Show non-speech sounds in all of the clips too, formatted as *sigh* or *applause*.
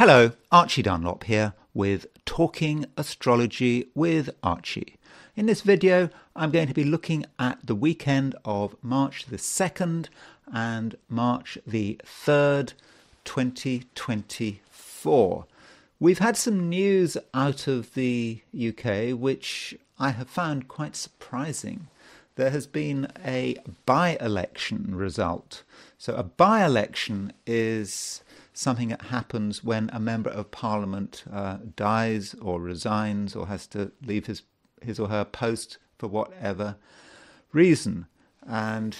Hello, Archie Dunlop here with Talking Astrology with Archie. In this video, I'm going to be looking at the weekend of March the 2nd and March the 3rd, 2024. We've had some news out of the UK which I have found quite surprising. There has been a by election result. So, a by election is something that happens when a member of parliament uh, dies or resigns or has to leave his, his or her post for whatever reason. And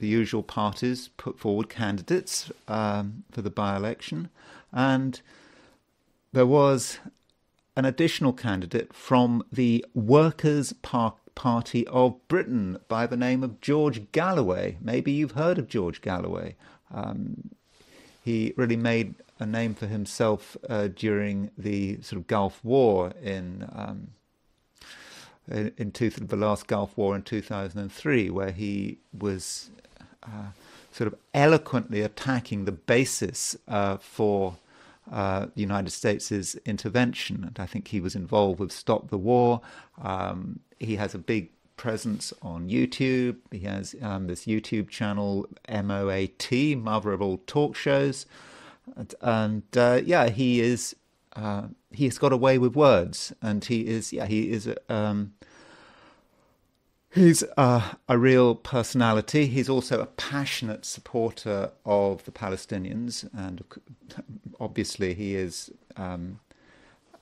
the usual parties put forward candidates um, for the by election. And there was an additional candidate from the Workers' Party of Britain by the name of George Galloway. Maybe you've heard of George Galloway. Um, he really made a name for himself uh, during the sort of Gulf War in um, in, in two, the last Gulf War in 2003, where he was uh, sort of eloquently attacking the basis uh, for uh, the United States' intervention. And I think he was involved with Stop the War. Um, he has a big presence on YouTube. He has um, this YouTube channel, MOAT, Mother of All Talk Shows. And, and uh, yeah, he is. Uh, he's got a way with words, and he is. Yeah, he is. Um, He's uh, a real personality. He's also a passionate supporter of the Palestinians, and obviously, he is um,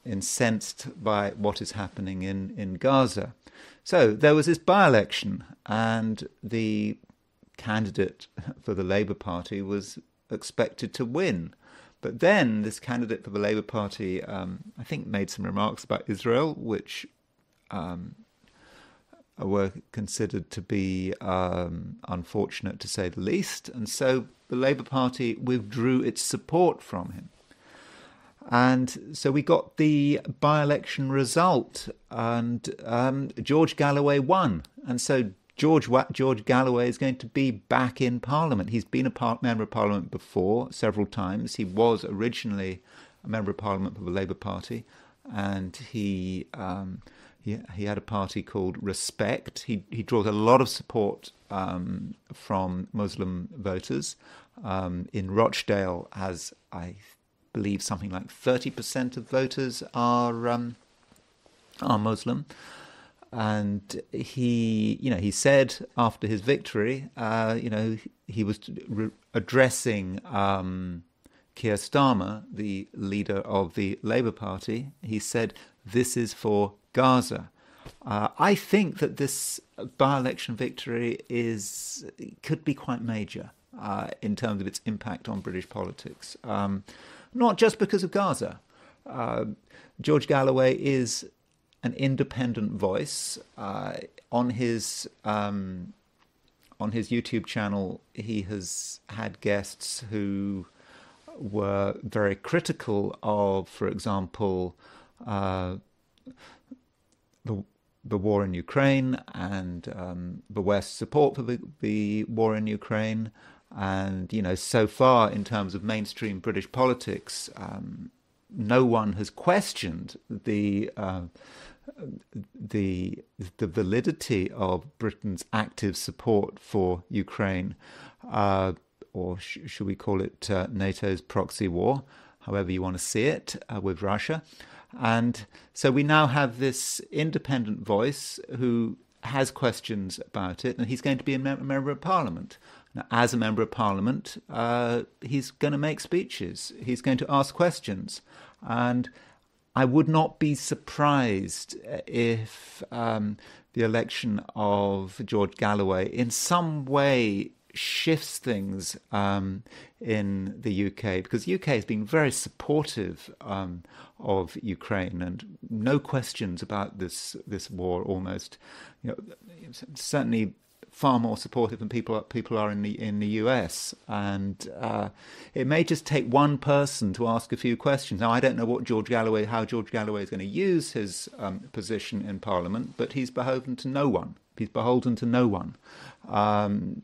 incensed by what is happening in, in Gaza. So there was this by election, and the candidate for the Labour Party was expected to win. But then this candidate for the Labour Party, um, I think, made some remarks about Israel, which um, were considered to be um, unfortunate, to say the least. And so the Labour Party withdrew its support from him. And so we got the by election result, and um, George Galloway won. And so George George Galloway is going to be back in Parliament. He's been a member of Parliament before several times. He was originally a member of Parliament for the Labour Party, and he um, he, he had a party called Respect. He he draws a lot of support um, from Muslim voters. Um, in Rochdale, as I believe something like 30% of voters are um, are Muslim. And he, you know, he said after his victory, uh, you know, he was re- addressing um, Keir Starmer, the leader of the Labour Party. He said, "This is for Gaza." Uh, I think that this by-election victory is could be quite major uh, in terms of its impact on British politics. Um, not just because of Gaza. Uh, George Galloway is an independent voice. Uh, on his um, on his YouTube channel, he has had guests who were very critical of, for example, uh, the the war in Ukraine and um, the West's support for the, the war in Ukraine. And, you know, so far in terms of mainstream British politics, um, no one has questioned the, uh, the, the validity of Britain's active support for Ukraine, uh, or sh- should we call it uh, NATO's proxy war, however you want to see it, uh, with Russia. And so we now have this independent voice who has questions about it, and he's going to be a member of parliament. Now, as a member of parliament, uh, he's going to make speeches, he's going to ask questions. And I would not be surprised if um, the election of George Galloway in some way shifts things um, in the UK because the UK has been very supportive um, of Ukraine and no questions about this this war. Almost, you know, certainly far more supportive than people people are in the in the US, and uh, it may just take one person to ask a few questions. Now, I don't know what George Galloway, how George Galloway is going to use his um, position in Parliament, but he's beholden to no one. He's beholden to no one. Um,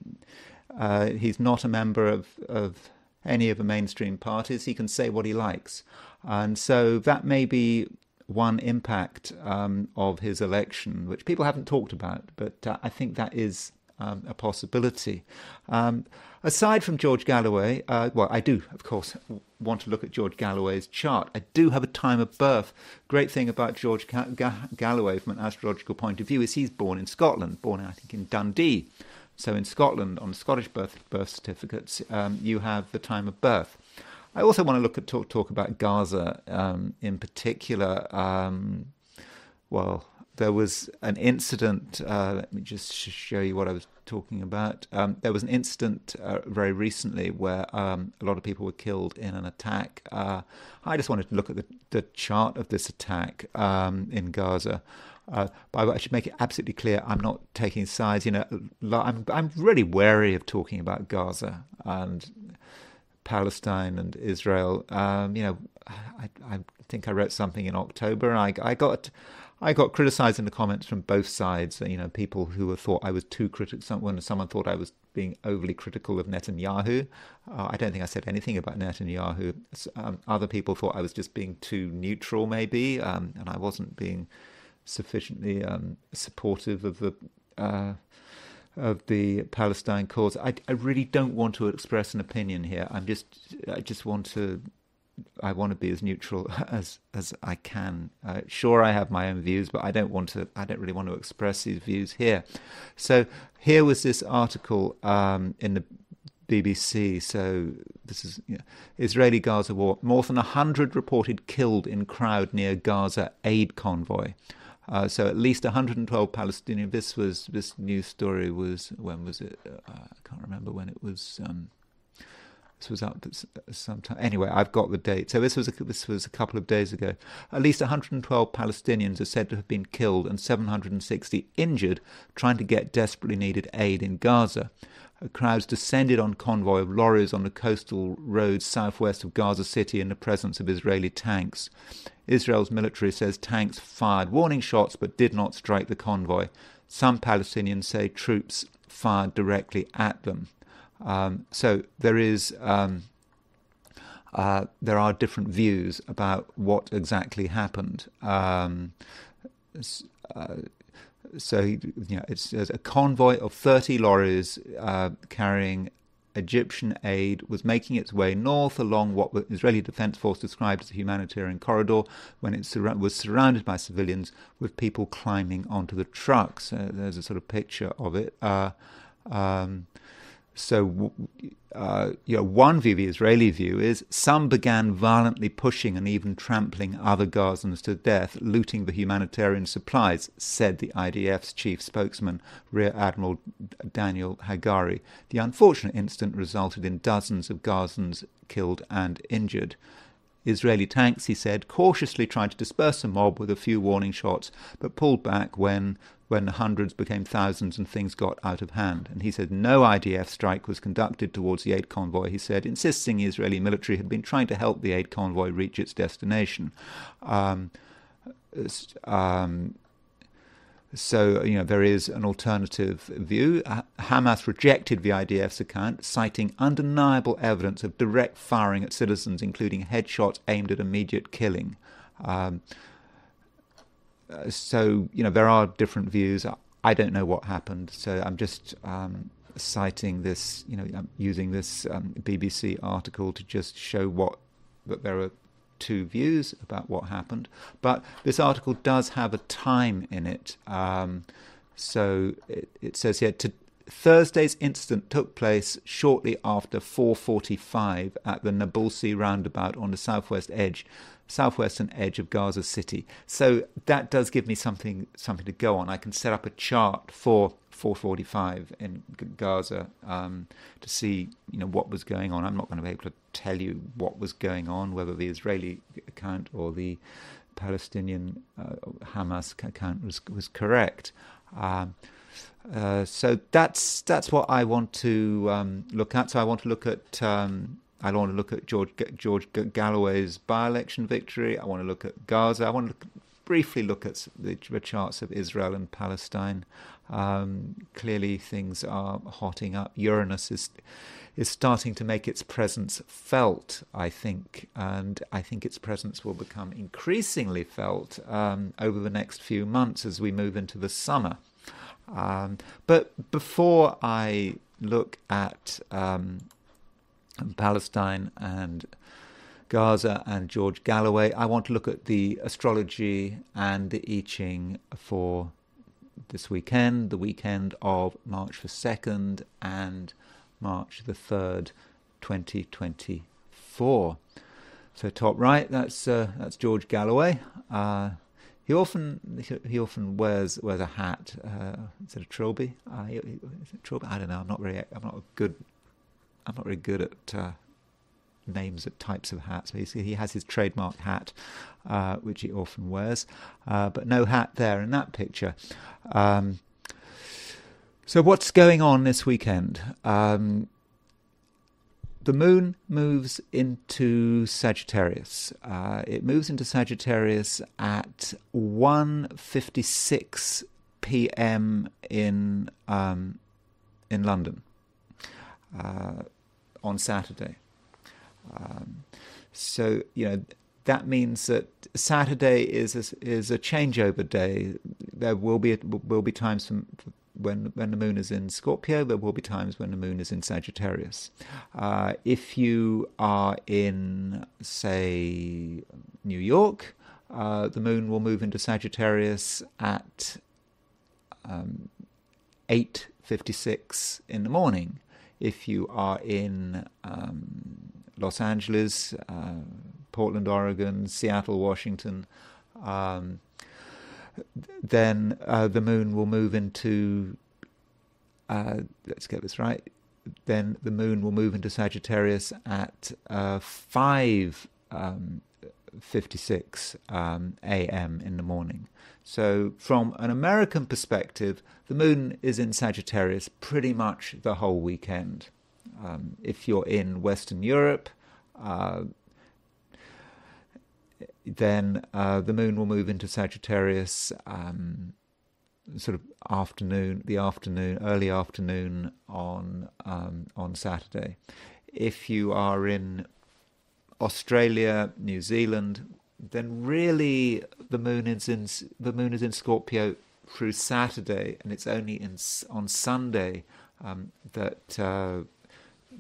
uh, he's not a member of, of any of the mainstream parties. He can say what he likes. And so that may be one impact um, of his election, which people haven't talked about, but uh, I think that is um, a possibility. Um, aside from George Galloway, uh, well, I do, of course, want to look at George Galloway's chart. I do have a time of birth. Great thing about George Ga- Galloway from an astrological point of view is he's born in Scotland, born, I think, in Dundee. So in Scotland, on Scottish birth, birth certificates, um, you have the time of birth. I also want to look at talk, talk about Gaza um, in particular. Um, well, there was an incident. Uh, let me just show you what I was talking about. Um, there was an incident uh, very recently where um, a lot of people were killed in an attack. Uh, I just wanted to look at the, the chart of this attack um, in Gaza. Uh, but I should make it absolutely clear I'm not taking sides. You know, I'm I'm really wary of talking about Gaza and Palestine and Israel. Um, you know, I, I, think I wrote something in October. I, I got I got criticised in the comments from both sides. You know, people who thought I was too critical. Someone someone thought I was being overly critical of Netanyahu. Uh, I don't think I said anything about Netanyahu. Um, other people thought I was just being too neutral, maybe, um, and I wasn't being sufficiently um, supportive of the. Uh, of the Palestine cause. I, I really don't want to express an opinion here. I'm just I just want to I want to be as neutral *laughs* as as I can. Uh, sure, I have my own views, but I don't want to. I don't really want to express these views here. So here was this article um, in the BBC. So this is Israeli Gaza war. More than hundred reported killed in crowd near Gaza aid convoy. Uh, so at least 112 Palestinian. This was this news story was when was it? Uh, I can't remember when it was. Um, this was up uh, sometime. Anyway, I've got the date. So this was a, this was a couple of days ago. At least 112 Palestinians are said to have been killed and 760 injured trying to get desperately needed aid in Gaza. Uh, crowds descended on convoy of lorries on the coastal roads southwest of Gaza City in the presence of Israeli tanks. Israel's military says tanks fired warning shots but did not strike the convoy. Some Palestinians say troops fired directly at them. Um, so there is. Um, uh, there are different views about what exactly happened. Um, uh, so you know, it's, a convoy of 30 lorries uh, carrying Egyptian aid was making its way north along what the Israeli Defense Force described as a humanitarian corridor when it sur- was surrounded by civilians with people climbing onto the trucks. Uh, there's a sort of picture of it. Uh, um, so, uh, you know, one view, the Israeli view, is some began violently pushing and even trampling other Gazans to death, looting the humanitarian supplies, said the IDF's chief spokesman, Rear Admiral Daniel Hagari. The unfortunate incident resulted in dozens of Gazans killed and injured. Israeli tanks, he said, cautiously tried to disperse the mob with a few warning shots, but pulled back when when hundreds became thousands and things got out of hand. And he said no IDF strike was conducted towards the aid convoy, he said, insisting the Israeli military had been trying to help the aid convoy reach its destination. Um, um, so, you know, there is an alternative view. Hamas rejected the IDF's account, citing undeniable evidence of direct firing at citizens, including headshots aimed at immediate killing. Um, so, you know, there are different views. I don't know what happened, so I'm just um, citing this, you know, I'm using this um, BBC article to just show what that there are two views about what happened, but this article does have a time in it. Um, so it, it, says here to, Thursday's incident took place shortly after 4:45 at the Nabulsi roundabout on the southwest edge, southwestern edge of Gaza City. So that does give me something something to go on. I can set up a chart for 4:45 in Gaza um, to see you know what was going on. I'm not going to be able to tell you what was going on, whether the Israeli account or the Palestinian uh, Hamas account was was correct. Um, uh, so that's that's what I want to um, look at. So I want to look at um, I want to look at George George Galloway's by-election victory. I want to look at Gaza. I want to look, briefly look at the, the, charts of Israel and Palestine. Um, clearly, things are hotting up. Uranus is is starting to make its presence felt, I think, and I think its presence will become increasingly felt um, over the next few months as we move into the summer. Um, but before I look at um, Palestine and Gaza and George Galloway, I want to look at the astrology and the I Ching for this weekend, the weekend of March the 2nd and March the 3rd, 2024. So top right, that's uh, that's George Galloway. Uh, he often he often wears wears a hat. Uh, is it a trilby? Uh, it trilby? I don't know. I'm not very I'm not a good. I'm not very good at uh, names of types of hats. he has his trademark hat, uh, which he often wears, uh, but no hat there in that picture. Um, so, what's going on this weekend? Um, the moon moves into Sagittarius. Uh, it moves into Sagittarius at 1.56 p.m. in um, in London uh, on Saturday. Um, so you know that means that Saturday is a, is a changeover day. There will be will be times from when when the moon is in Scorpio, there will be times when the moon is in Sagittarius. Uh, if you are in, say, New York, uh, the moon will move into Sagittarius at um, eight fifty six in the morning. If you are in um, Los Angeles, uh, Portland, Oregon, Seattle, Washington. Um, then uh, the moon will move into, uh, let's get this right, then the moon will move into Sagittarius at uh, 5 um, 56 um, a.m. in the morning. So, from an American perspective, the moon is in Sagittarius pretty much the whole weekend. Um, if you're in Western Europe, uh, then uh, the moon will move into Sagittarius um, sort of afternoon, the afternoon, early afternoon on um, on Saturday. If you are in Australia, New Zealand, then really the moon is in the moon is in Scorpio through Saturday, and it's only in on Sunday um, that uh,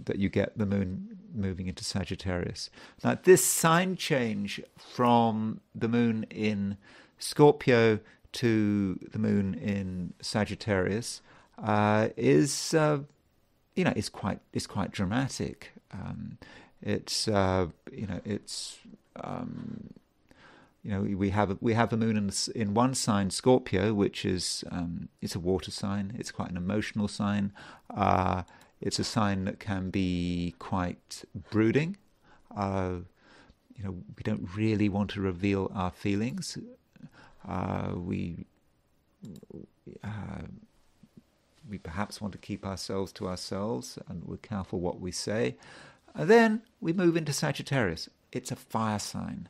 that you get the moon moving into Sagittarius. Now, this sign change from the moon in Scorpio to the moon in Sagittarius uh, is, uh, you know, is quite is quite dramatic. Um, it's uh, you know it's um, you know we have we have the moon in, in one sign Scorpio, which is um, it's a water sign. It's quite an emotional sign. Uh, it's a sign that can be quite brooding. Uh, you know, we don't really want to reveal our feelings. Uh, we uh, we perhaps want to keep ourselves to ourselves, and we're careful what we say. And then we move into Sagittarius. It's a fire sign.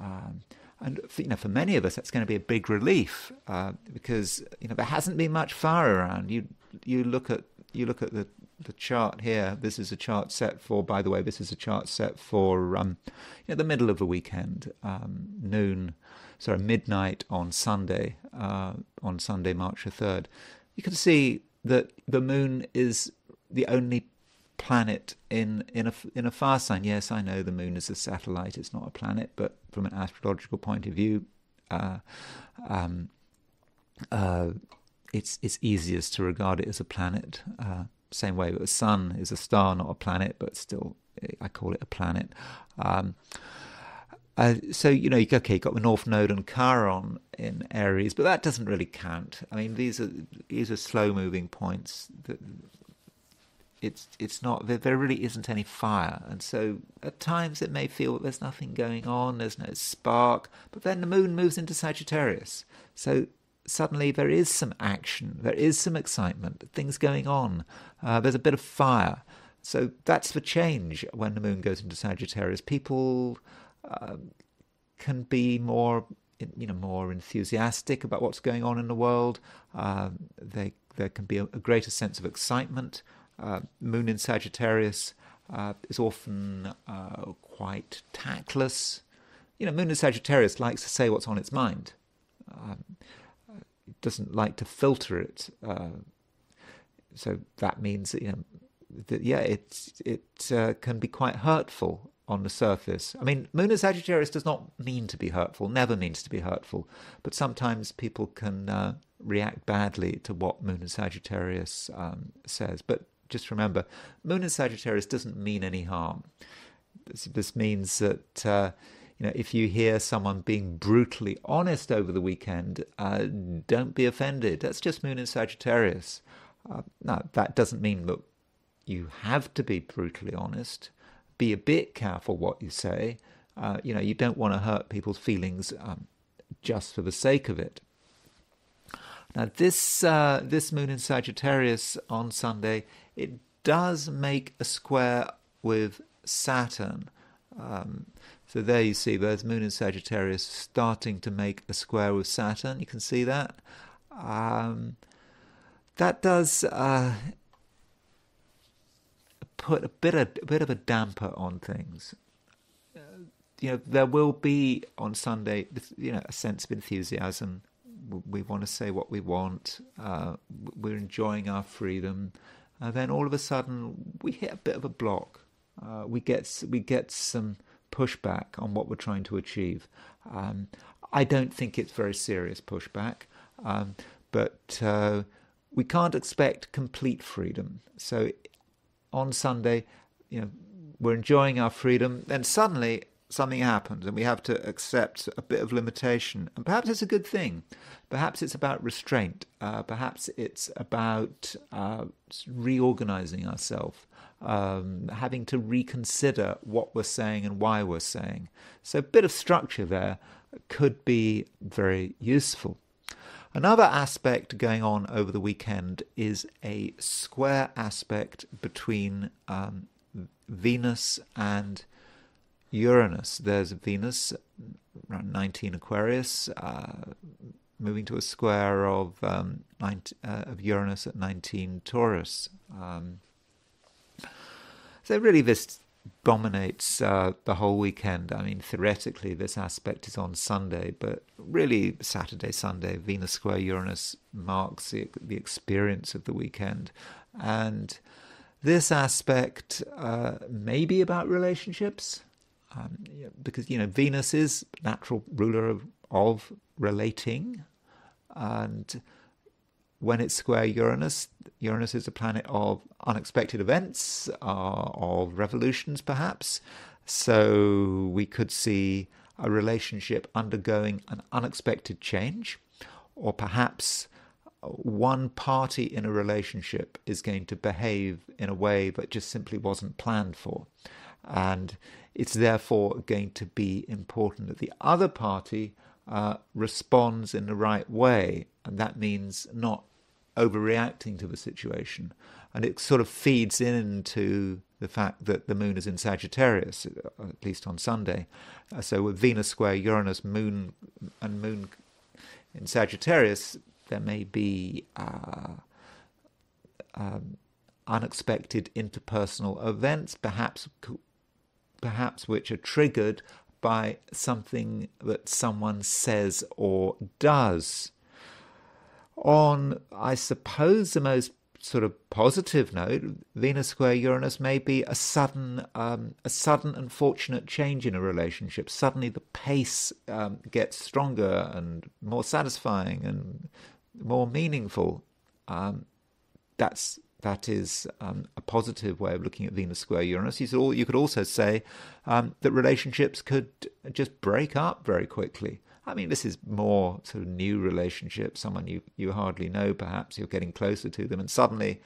Um, and for, you know, for many of us, that's going to be a big relief uh, because you know there hasn't been much fire around. You you look at you look at the the chart here. This is a chart set for, by the way, this is a chart set for um, you know, the middle of the weekend, um, noon, sorry, midnight on Sunday, uh, on Sunday, March the 3rd. You can see that the moon is the only planet in in a in a fire sign. Yes, I know the moon is a satellite; it's not a planet, but from an astrological point of view, uh, um, uh, it's it's easiest to regard it as a planet. Uh, same way the sun is a star, not a planet, but still, I call it a planet. Um, uh, so you know, okay, you've got the North Node and Chiron in Aries, but that doesn't really count. I mean, these are these are slow moving points. It's it's not there, there really isn't any fire, and so at times it may feel that there's nothing going on, there's no spark, but then the Moon moves into Sagittarius, so suddenly there is some action, there is some excitement, things going on, uh, there's a bit of fire. So that's the change when the moon goes into Sagittarius. People uh, can be more you know more enthusiastic about what's going on in the world. Um, they, there can be a, a, greater sense of excitement. Uh, Moon in Sagittarius uh, is often uh, quite tactless. You know, Moon in Sagittarius likes to say what's on its mind. Um, it doesn't like to filter it. Uh, so that means that, you know that yeah, it it uh, can be quite hurtful on the surface. I mean, Moon in Sagittarius does not mean to be hurtful, never means to be hurtful, but sometimes people can uh, react badly to what Moon in Sagittarius um, says. But just remember, Moon in Sagittarius doesn't mean any harm. This, this means that. Uh, you know, if you hear someone being brutally honest over the weekend, uh, don't be offended. That's just Moon in Sagittarius. Uh, now, that doesn't mean that you have to be brutally honest be a bit careful what you say. Uh, you know, you don't want to hurt people's feelings um, just for the sake of it. Now, this uh, this moon in Sagittarius on Sunday, it does make a square with Saturn. Um, so there you see, both moon and Sagittarius starting to make a square with Saturn. You can see that. Um, that does uh, put a bit of a bit of a damper on things. Uh, you know, there will be on Sunday, you know, a sense of enthusiasm. We want to say what we want. Uh, we're enjoying our freedom, and then all of a sudden we hit a bit of a block. Uh, we get we get some pushback on what we're trying to achieve. Um, I don't think it's very serious pushback, um, but uh, we can't expect complete freedom. So on Sunday, you know, we're enjoying our freedom, then suddenly something happens and we have to accept a bit of limitation. And perhaps it's a good thing. Perhaps it's about restraint. Uh, perhaps it's about uh, reorganizing ourselves, um, having to reconsider what we're saying and why we're saying. So a bit of structure there could be very useful. Another aspect going on over the weekend is a square aspect between um, Venus and Uranus. There's Venus around 19 Aquarius, uh, moving to a square of um, 19, uh, of Uranus at 19 Taurus. Um, so really, this dominates uh, the whole weekend. I mean, theoretically, this aspect is on Sunday, but really, Saturday, Sunday, Venus square Uranus marks the, the experience of the weekend. And this aspect uh, may be about relationships, um, because, you know, Venus is natural ruler of, of relating. And when it's square Uranus, Uranus is a planet of unexpected events, uh, of revolutions perhaps. So we could see a relationship undergoing an unexpected change, or perhaps one party in a relationship is going to behave in a way that just simply wasn't planned for. And it's therefore going to be important that the other party uh, responds in the right way. And that means not overreacting to the situation. And it sort of feeds into the fact that the moon is in Sagittarius, uh, at least on Sunday. Uh, so with Venus square Uranus, moon and moon in Sagittarius, there may be uh, um, unexpected interpersonal events, perhaps perhaps which are triggered by something that someone says or does. On, I suppose, the most sort of positive note, Venus square Uranus may be a sudden, um, a sudden and fortunate change in a relationship. Suddenly, the pace um, gets stronger and more satisfying and more meaningful. Um, that's that is um, a positive way of looking at Venus square Uranus. You, could also say um, that relationships could just break up very quickly. I mean, this is more sort of new relationship, someone you, you hardly know, perhaps you're getting closer to them, and suddenly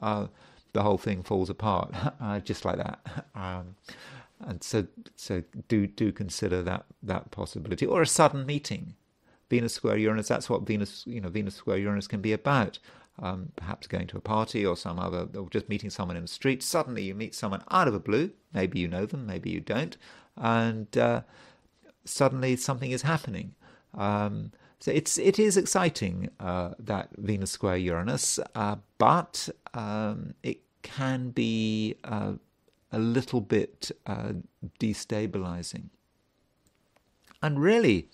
uh, the whole thing falls apart, *laughs* uh, just like that. Um, and so, so do do consider that that possibility, or a sudden meeting, Venus square Uranus. That's what Venus, you know, Venus square Uranus can be about. Um, perhaps going to a party or some other, or just meeting someone in the street. Suddenly, you meet someone out of the blue. Maybe you know them, maybe you don't, and uh, suddenly something is happening. Um, so it's it is exciting uh, that Venus square Uranus, uh, but um, it can be uh, a little bit uh, destabilizing. And really,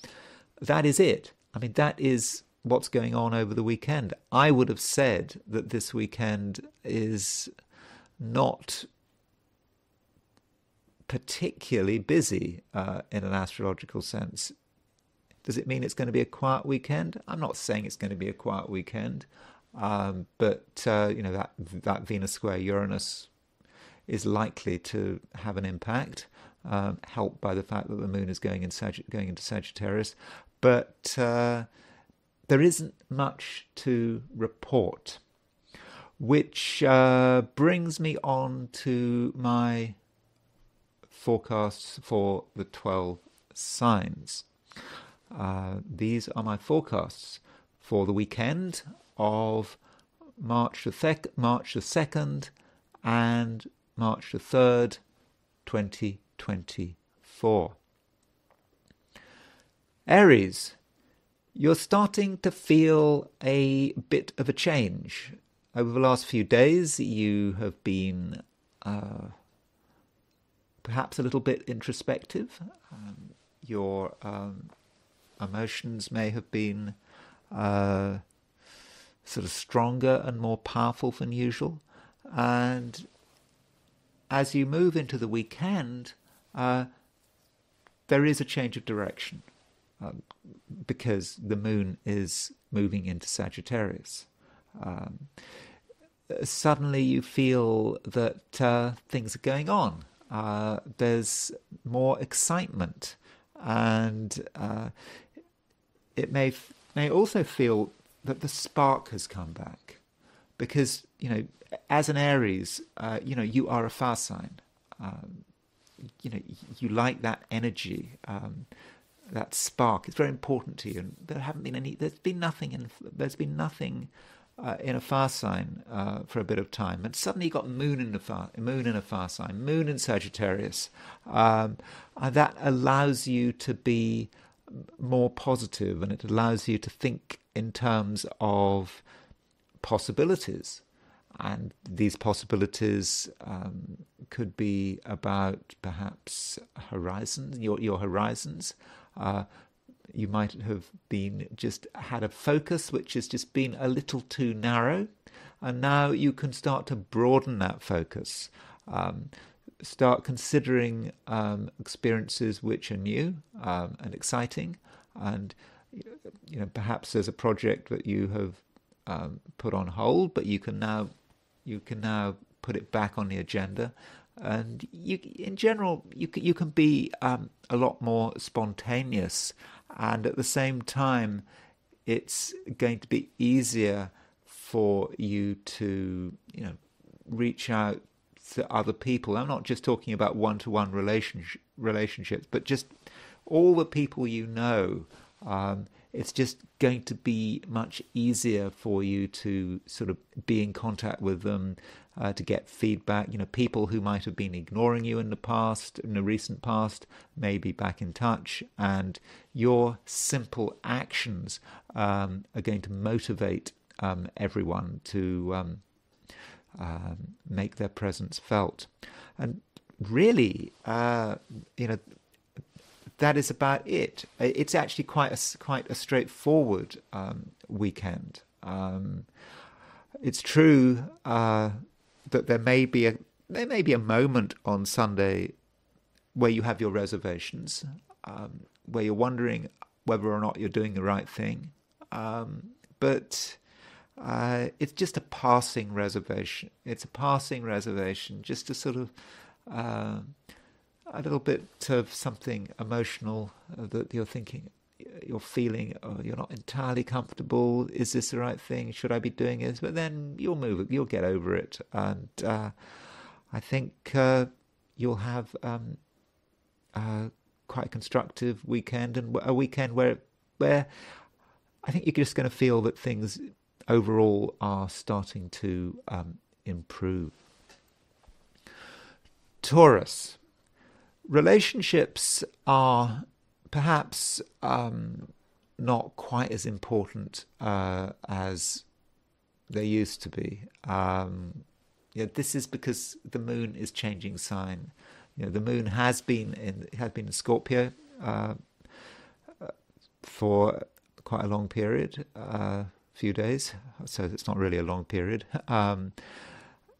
that is it. I mean, that is what's going on over the weekend. I would have said that this weekend is not particularly busy uh, in an astrological sense. Does it mean it's going to be a quiet weekend? I'm not saying it's going to be a quiet weekend, um, but uh, you know that that Venus square Uranus is likely to have an impact, um, helped by the fact that the Moon is going in Sag- going into Sagittarius. But uh, there isn't much to report, which uh, brings me on to my forecasts for the 12 signs. Uh, these are my forecasts for the weekend of March the, thec- March the 2nd and March the 3rd, 2024. Aries, you're starting to feel a bit of a change. Over the last few days, you have been uh, perhaps a little bit introspective. Um, your um, emotions may have been uh, sort of stronger and more powerful than usual. And as you move into the weekend, uh, there is a change of direction um, because the moon is moving into Sagittarius. Um, suddenly you feel that uh, things are going on. Uh, there's more excitement, and uh, it may may also feel that the spark has come back, because you know, as an Aries, uh, you know, you are a fire sign. Um, you know, you like that energy, um, that spark. It's very important to you. And there haven't been any. There's been nothing in. There's been nothing uh, in a far sign uh, for a bit of time, and suddenly you got Moon in a far Moon in a fire sign, Moon in Sagittarius, um, and that allows you to be more positive, and it allows you to think in terms of possibilities, and these possibilities um, could be about perhaps horizons, your your horizons. Uh, you might have been just had a focus which has just been a little too narrow, and now you can start to broaden that focus. Um, start considering um, experiences which are new um, and exciting, and you know perhaps there's a project that you have um, put on hold, but you can now you can now put it back on the agenda and you, in general, you you can be um, a lot more spontaneous and at the same time, it's going to be easier for you to, you know, reach out to other people. I'm not just talking about one-to-one relationship, relationships, but just all the people you know. Um, it's just going to be much easier for you to sort of be in contact with them, uh, to get feedback. You know, people who might have been ignoring you in the past, in the recent past, may be back in touch, and your simple actions um, are going to motivate um, everyone to um, um make their presence felt. And really, uh, you know, that is about it. It's actually quite a quite a straightforward um, weekend. Um, it's true uh, that there may be a there may be a moment on Sunday where you have your reservations, um, where you're wondering whether or not you're doing the right thing. Um, but uh, it's just a passing reservation. It's a passing reservation, just to sort of uh, a little bit of something emotional uh, that you're thinking, you're feeling, oh, you're not entirely comfortable. Is this the right thing? Should I be doing this? But then you'll move, you'll get over it, and uh, I think uh, you'll have um, uh, quite a constructive weekend, and a weekend where where I think you're just going to feel that things overall are starting to um, improve. Taurus relationships are perhaps um, not quite as important uh, as they used to be. Um, yeah, this is because the moon is changing sign. You know, the moon has been in has been in Scorpio uh, for quite a long period, a uh, few days. So it's not really a long period. *laughs* Um,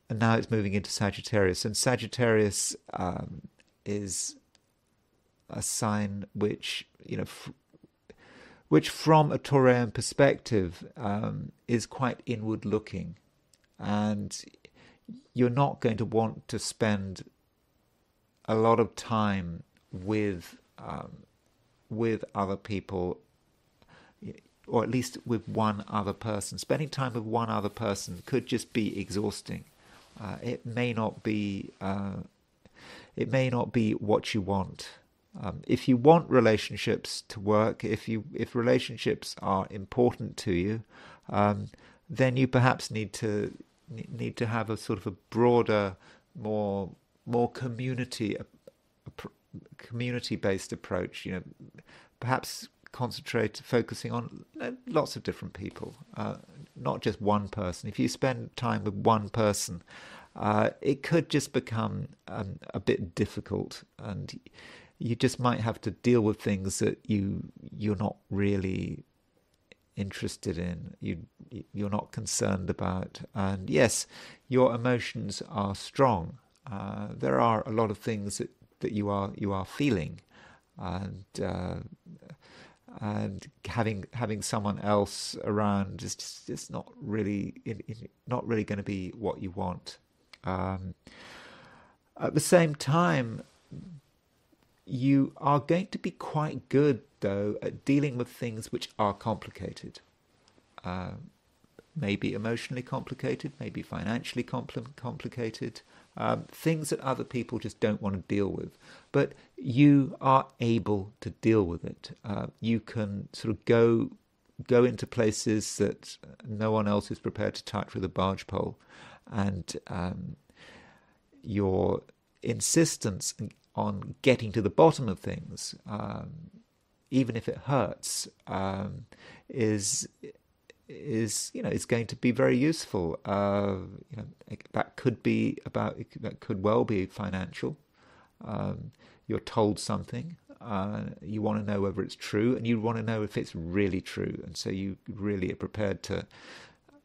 and now it's moving into Sagittarius, and Sagittarius um, is a sign which you know. F- which, from a Taurean perspective, um, is quite inward looking. And you're not going to want to spend a lot of time with um, with other people, or at least with one other person. Spending time with one other person could just be exhausting. Uh, it may not be. Uh, it may not be what you want. Um, if you want relationships to work, if you if relationships are important to you, um, then you perhaps need to need to have a sort of a broader, more more community community based approach. You know, perhaps concentrate focusing on lots of different people, uh, not just one person. If you spend time with one person, uh, it could just become um, a bit difficult, and you just might have to deal with things that you you're not really interested in, you you're not concerned about, and yes, your emotions are strong. Uh, there are a lot of things that, that you are you are feeling, and uh, and having having someone else around is just, just not really not really going to be what you want. Um, at the same time, you are going to be quite good, though, at dealing with things which are complicated. Uh, maybe emotionally complicated, maybe financially compl- complicated, um, things that other people just don't want to deal with. But you are able to deal with it. Uh, you can sort of go go into places that no one else is prepared to touch with a barge pole, and um, your insistence on getting to the bottom of things, um, even if it hurts, um, is is you know is going to be very useful. Uh, you know that could be about that could well be financial. Um, you're told something, uh, you want to know whether it's true, and you want to know if it's really true, and so you really are prepared to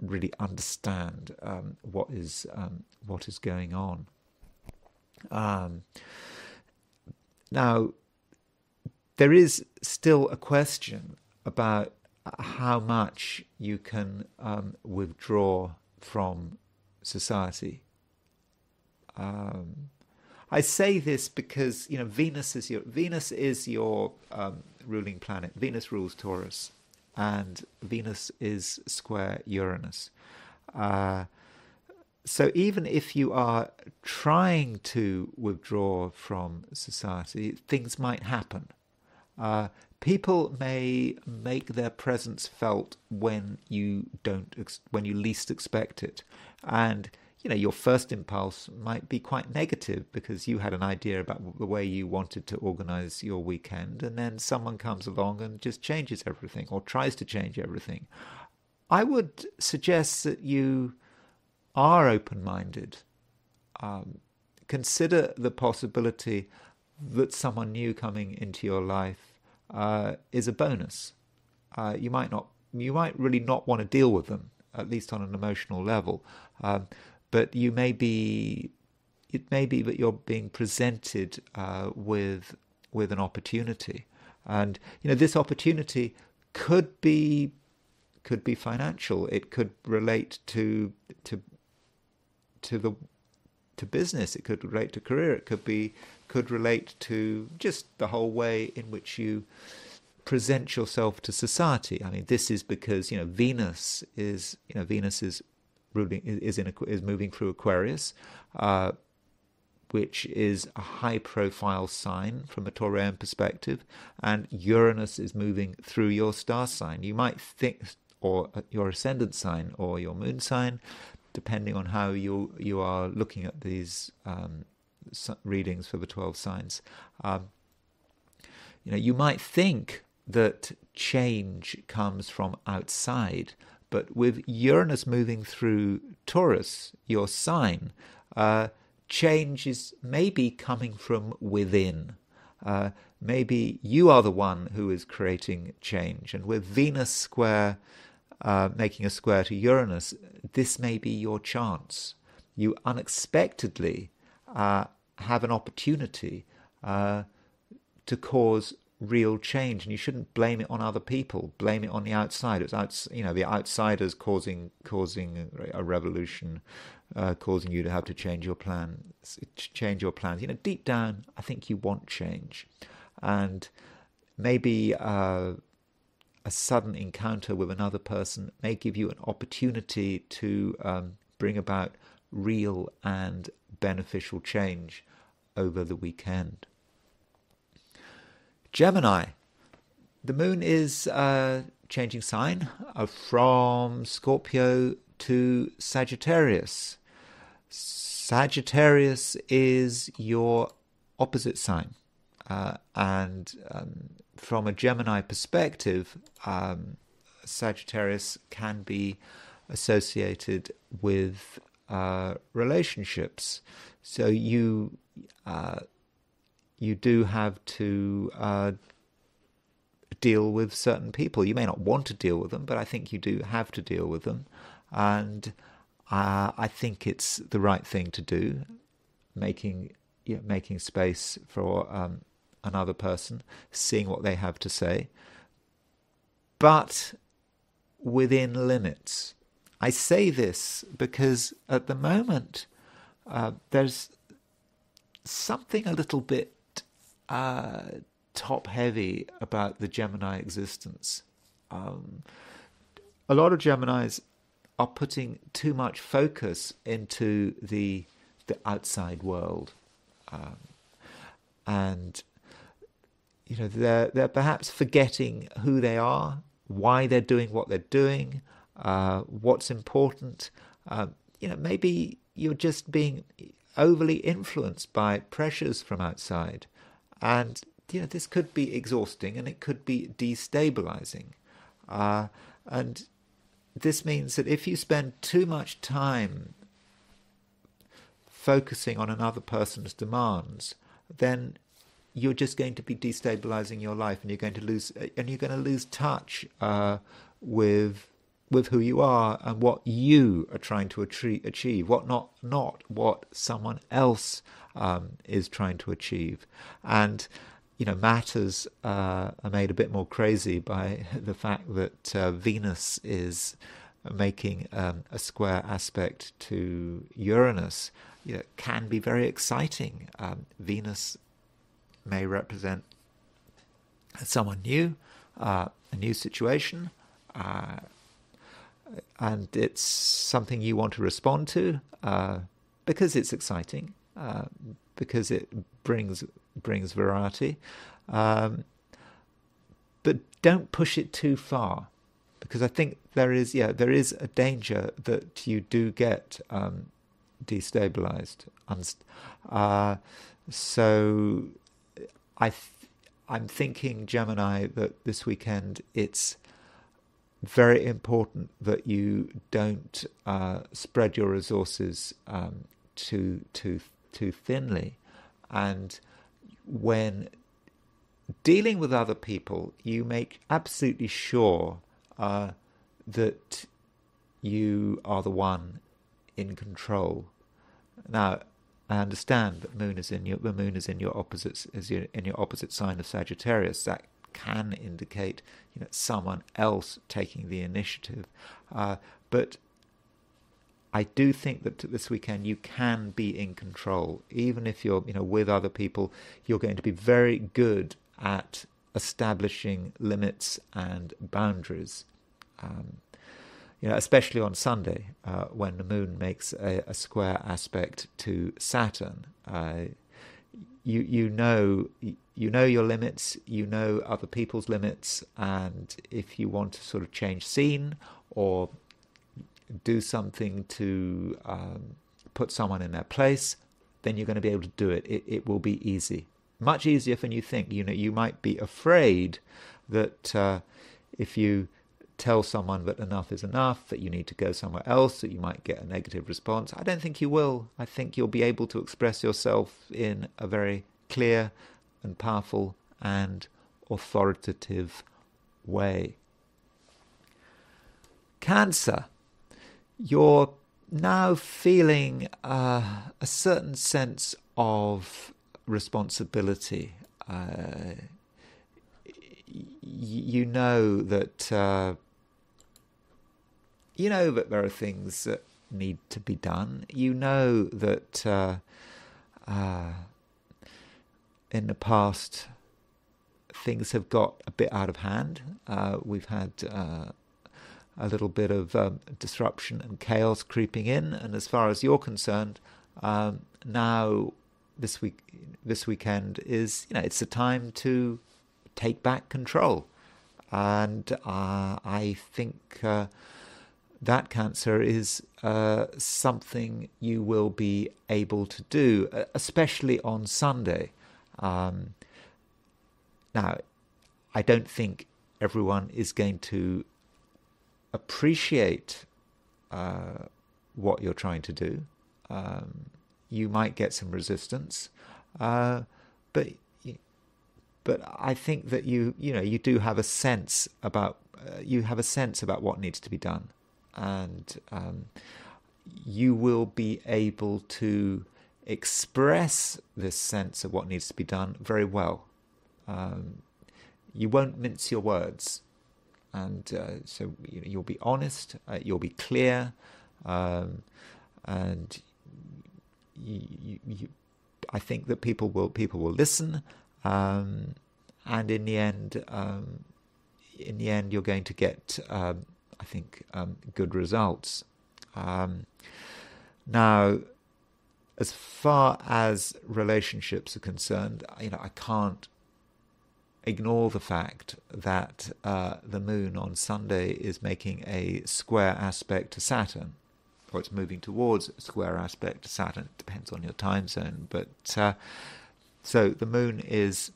really understand um, what is um, what is going on. Um, now, there is still a question about how much you can um, withdraw from society. Um, I say this because you know Venus is your Venus is your um, ruling planet. Venus rules Taurus, and Venus is square Uranus. Uh, so even if you are trying to withdraw from society, things might happen. Uh, people may make their presence felt when you don't, ex- when you least expect it, and you know your first impulse might be quite negative because you had an idea about the way you wanted to organize your weekend, and then someone comes along and just changes everything or tries to change everything. I would suggest that you are open minded, um, consider the possibility that someone new coming into your life uh, is a bonus. Uh, you might not, you might really not want to deal with them, at least on an emotional level. Um, but you may be, it may be that you're being presented uh, with with an opportunity, and you know this opportunity could be could be financial. It could relate to to to the to business. It could relate to career. It could be could relate to just the whole way in which you present yourself to society. I mean, this is because you know Venus is you know Venus is ruling is in is moving through Aquarius, uh, which is a high profile sign from a Taurean perspective, and Uranus is moving through your star sign. You might think or your ascendant sign or your moon sign depending on how you you are looking at these um, readings for the twelve signs. Um, you know, you might think that change comes from outside. But with Uranus moving through Taurus, your sign, uh, change is maybe coming from within. Uh, maybe you are the one who is creating change. And with Venus square uh, making a square to Uranus, this may be your chance. You unexpectedly uh, have an opportunity uh, to cause real change, and you shouldn't blame it on other people. Blame it on the outside. It's outs, you know, the outsiders causing causing a revolution, uh, causing you to have to change your plan, change your plans. You know, deep down, I think you want change, and maybe uh, a sudden encounter with another person may give you an opportunity to um, bring about real and beneficial change over the weekend. Gemini. The moon is uh, changing sign uh, from Scorpio to Sagittarius. Sagittarius is your opposite sign. Uh, and um, from a Gemini perspective, um, Sagittarius can be associated with uh, relationships. So you uh, you do have to uh, deal with certain people. You may not want to deal with them, but I think you do have to deal with them, and uh, I think it's the right thing to do, making yeah, making space for um, another person, seeing what they have to say, but within limits. I say this because at the moment uh, there's something a little bit uh, top heavy about the Gemini existence. Um, a lot of Geminis are putting too much focus into the the outside world, um, and you know they're they're perhaps forgetting who they are, why they're doing what they're doing, uh, what's important. Um, you know, maybe you're just being overly influenced by pressures from outside. And you know, this could be exhausting and it could be destabilizing. Uh, and this means that if you spend too much time focusing on another person's demands, then you're just going to be destabilizing your life, and you're going to lose, and you're going to lose touch uh, with with who you are and what you are trying to achieve, what not not what someone else um, is trying to achieve, and you know matters uh, are made a bit more crazy by *laughs* the fact that uh, Venus is making um, a square aspect to Uranus. You know, can be very exciting. Um, Venus may represent someone new, uh, a new situation. Uh, and it's something you want to respond to uh, because it's exciting, uh, because it brings brings variety. Um, but don't push it too far, because I think there is yeah there is a danger that you do get um, destabilized. Uh, so I th- I'm thinking Gemini that this weekend it's very important that you don't uh, spread your resources um, too too too thinly, and when dealing with other people, you make absolutely sure uh, that you are the one in control. Now, I understand that moon is in your the moon is in your opposite is in your opposite sign of Sagittarius. That can indicate you know someone else taking the initiative. Uh, but I do think that this weekend you can be in control, even if you're you know with other people. You're going to be very good at establishing limits and boundaries. Um, you know, especially on Sunday uh, when the moon makes a, a, square aspect to Saturn. Uh, you you know you know your limits, you know other people's limits, and if you want to sort of change scene or do something to um, put someone in their place, then you're going to be able to do it. It, it will be easy, much easier than you think. You know, you might be afraid that uh, if you tell someone that enough is enough, that you need to go somewhere else, that you might get a negative response. I don't think you will. I think you'll be able to express yourself in a very clear and powerful and authoritative way. Cancer, you're now feeling uh, a certain sense of responsibility. Uh, you know that uh, you know that there are things that need to be done. You know that uh, uh, in the past things have got a bit out of hand. Uh, we've had a little bit of um, disruption and chaos creeping in, and as far as you're concerned, um, now this week, this weekend is you know it's a time to take back control, and uh, I think uh, that cancer is uh, something you will be able to do, especially on Sunday. Um, now, I don't think everyone is going to appreciate uh, what you're trying to do. Um, you might get some resistance, uh, but but I think that you you know you do have a sense about uh, you have a sense about what needs to be done, and um, you will be able to express this sense of what needs to be done very well. Um, you won't mince your words, and uh, so you will be honest, uh, you'll be clear, um, and you, you, I think that people will people will listen, um, and in the end, um, in the end, you're going to get, um, I think, um, good results. Um, now, as far as relationships are concerned, you know, I can't ignore the fact that uh, the moon on Sunday is making a square aspect to Saturn, or it's moving towards a square aspect to Saturn. It depends on your time zone, but uh, so the moon is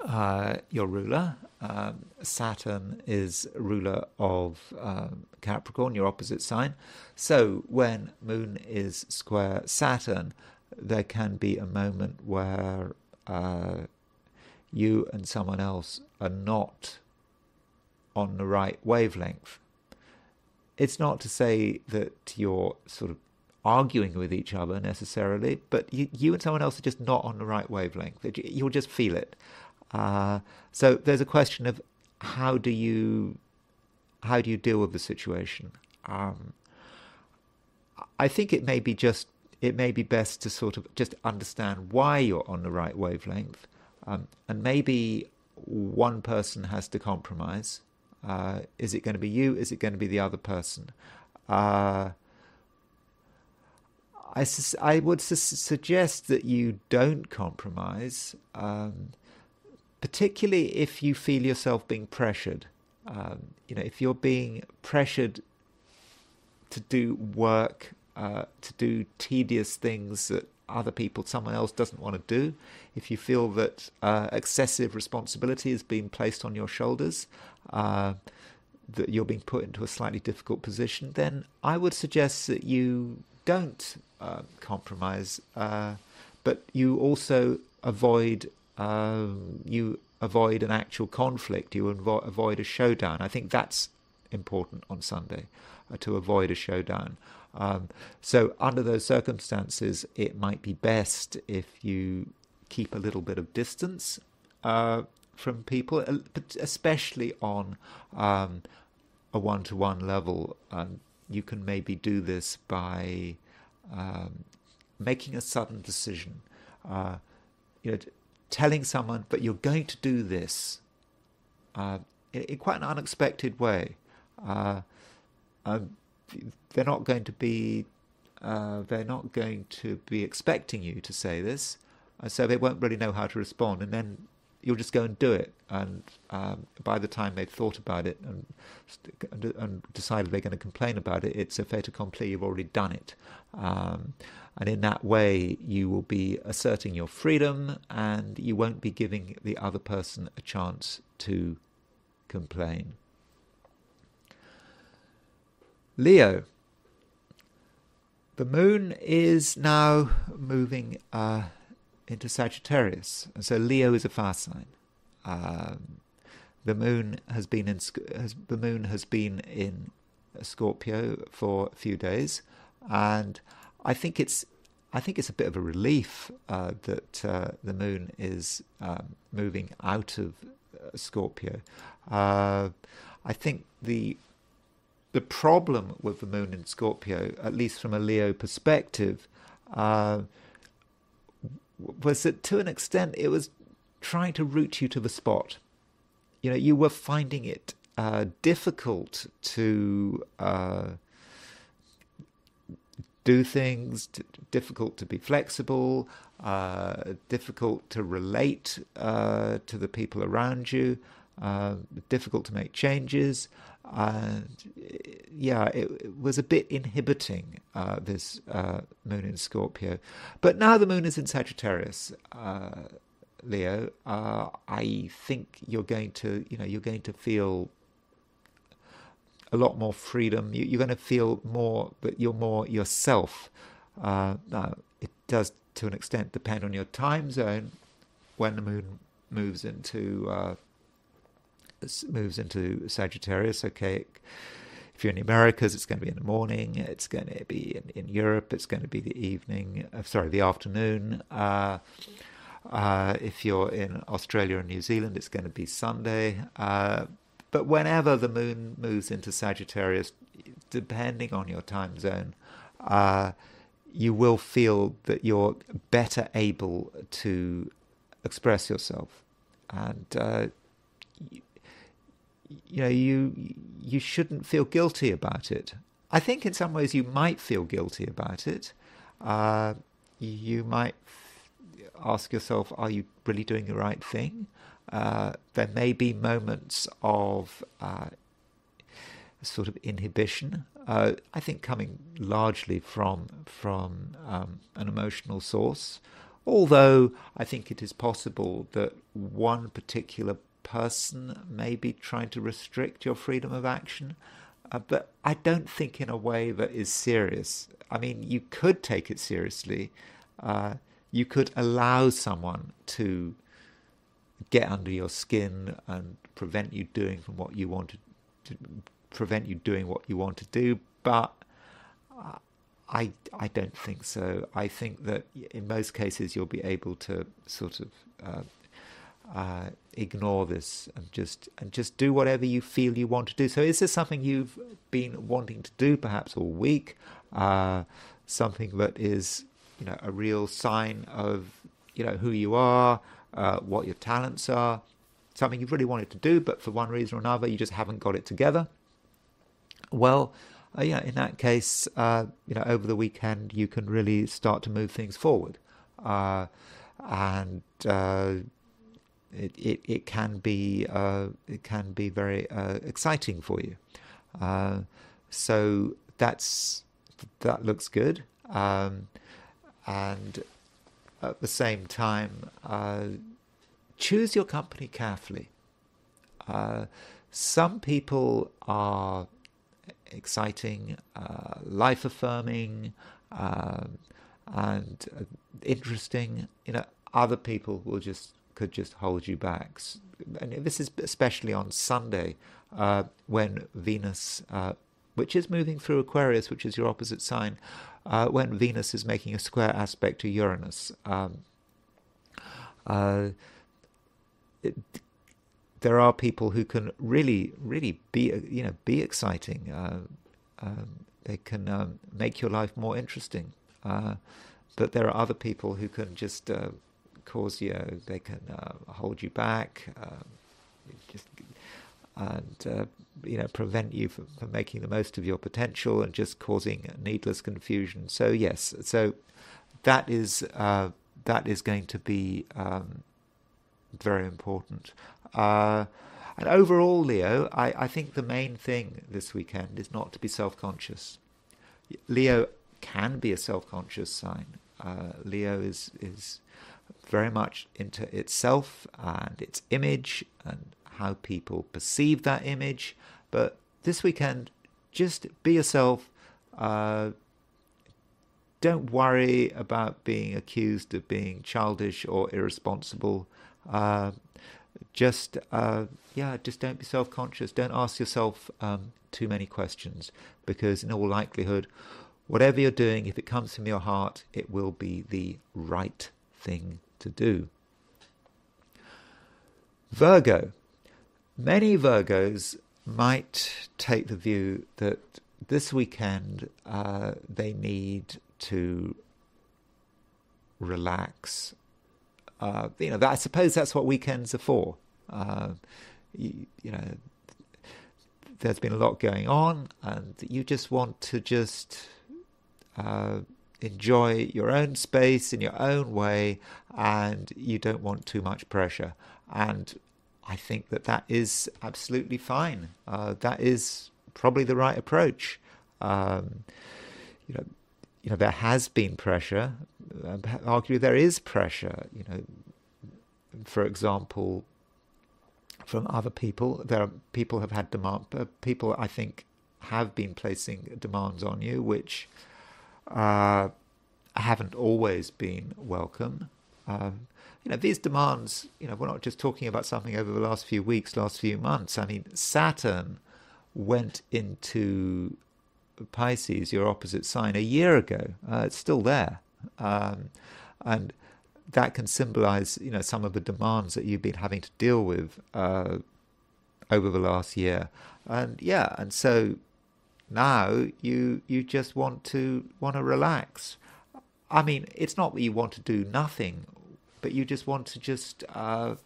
uh, your ruler. Um, Saturn is ruler of um, Capricorn, your opposite sign. So when Moon is square Saturn, there can be a moment where uh, you and someone else are not on the right wavelength. It's not to say that you're sort of arguing with each other necessarily, but you, you and someone else are just not on the right wavelength. You'll just feel it. Uh, so there's a question of how do you how do you deal with the situation? Um, I think it may be just it may be best to sort of just understand why you're on the right wavelength, um, and maybe one person has to compromise. Uh, is it going to be you? Is it going to be the other person? Uh, I, I would su- suggest that you don't compromise. Um, particularly if you feel yourself being pressured. Um, you know, if you're being pressured to do work, uh, to do tedious things that other people, someone else doesn't want to do, if you feel that uh, excessive responsibility is being placed on your shoulders, uh, that you're being put into a slightly difficult position, then I would suggest that you don't uh, compromise, uh, but you also avoid um, you avoid an actual conflict, you avo- avoid a showdown. I think that's important on Sunday uh, to avoid a showdown. Um, so, under those circumstances, it might be best if you keep a little bit of distance uh, from people, uh, especially on um, a one to one level. Um, you can maybe do this by um, making a sudden decision. Uh, you know, telling someone, but you're going to do this uh, in, in, quite an unexpected way. Uh, um, they're not going to be uh, they're not going to be expecting you to say this, uh, so they won't really know how to respond. And then you'll just go and do it. And um, by the time they've thought about it and, and decided they're going to complain about it, it's a fait accompli. You've already done it. Um, and in that way, you will be asserting your freedom and you won't be giving the other person a chance to complain. Leo. The moon is now moving uh, into Sagittarius, and so Leo is a fire sign. Um, the moon has been in has, the moon has been in Scorpio for a few days, and I think it's I think it's a bit of a relief uh, that uh, the moon is um, moving out of uh, Scorpio. Uh, I think the the problem with the moon in Scorpio, at least from a Leo perspective, uh, was that to an extent it was trying to root you to the spot. You know, you were finding it uh, difficult to uh, do things, to, difficult to be flexible, uh, difficult to relate uh, to the people around you, uh, difficult to make changes and yeah, it, it, was a bit inhibiting uh, this uh, moon in Scorpio. But now the moon is in Sagittarius, uh, Leo. Uh, I think you're going to, you know, you're going to feel a lot more freedom. You, are going to feel more that you're more yourself. Uh, now, it does to an extent depend on your time zone when the moon moves into uh, moves into Sagittarius. Okay, if you're in the Americas, it's going to be in the morning. It's going to be in, in Europe. It's going to be the evening. Uh, sorry, the afternoon. Uh, uh, if you're in Australia and New Zealand, it's going to be Sunday. Uh, but whenever the moon moves into Sagittarius, depending on your time zone, uh, you will feel that you're better able to express yourself. And uh, you know you you shouldn't feel guilty about it. I think in some ways you might feel guilty about it. Uh, you might ask yourself, are you really doing the right thing? Uh, there may be moments of uh, sort of inhibition. Uh, I think coming largely from from um, an emotional source. Although I think it is possible that one particular person maybe trying to restrict your freedom of action. Uh, but I don't think in a way that is serious. I mean, you could take it seriously. Uh, you could allow someone to get under your skin and prevent you doing from what you want to, to prevent you doing what you want to do. But uh, I I don't think so. I think that in most cases you'll be able to sort of uh, uh, ignore this and just and just do whatever you feel you want to do. So, is this something you've been wanting to do, perhaps all week? Uh, something that is, you know, a real sign of you know who you are, uh, what your talents are. Something you've really wanted to do, but for one reason or another, you just haven't got it together. Well, uh, yeah, in that case, uh, you know, over the weekend, you can really start to move things forward. Uh, and uh, it, it, it can be uh, it can be very uh, exciting for you. Uh, so that's that looks good, um, and at the same time, uh, choose your company carefully. Uh, some people are exciting, uh, life affirming, um, and interesting. You know, other people will just could just hold you back. And this is especially on Sunday uh, when Venus, uh, which is moving through Aquarius, which is your opposite sign, uh, when Venus is making a square aspect to Uranus. Um, uh, it, there are people who can really, really be, you know, be exciting. Uh, um, they can um, make your life more interesting. Uh, but there are other people who can just cause you, know, they can uh, hold you back, um, just and uh, you know prevent you from, from, making the most of your potential and just causing needless confusion. So yes, so that is uh, that is going to be um, very important. Uh, and overall, Leo, I, I think the main thing this weekend is not to be self-conscious. Leo can be a self-conscious sign. Uh, Leo is is very much into itself and its image and how people perceive that image. But this weekend, just be yourself. Uh, don't worry about being accused of being childish or irresponsible. Uh, just uh, yeah, just don't be self-conscious. Don't ask yourself um, too many questions because, in all likelihood, whatever you're doing, if it comes from your heart, it will be the right thing to do. Virgo. Many Virgos might take the view that this weekend uh, they need to relax. Uh, you know, that, I suppose that's what weekends are for. Uh, you, you, know, there's been a lot going on, and you just want to just uh, enjoy your own space in your own way, and you don't want too much pressure. And I think that that is absolutely fine. Uh, that is probably the right approach. Um, you know, you know there has been pressure. Um, arguably, there is pressure. You know, for example, from other people, there are people have had demand. Uh, people, I think, have been placing demands on you, which uh, haven't always been welcome. Um, you know, these demands, you know, we're not just talking about something over the last few weeks, last few months. I mean, Saturn went into Pisces, your opposite sign, a year ago. Uh, it's still there. Um, and that can symbolize, you know, some of the demands that you've been having to deal with uh, over the last year. And yeah, and so now you you just want to want to relax. I mean, it's not that you want to do nothing but you just want to just uh,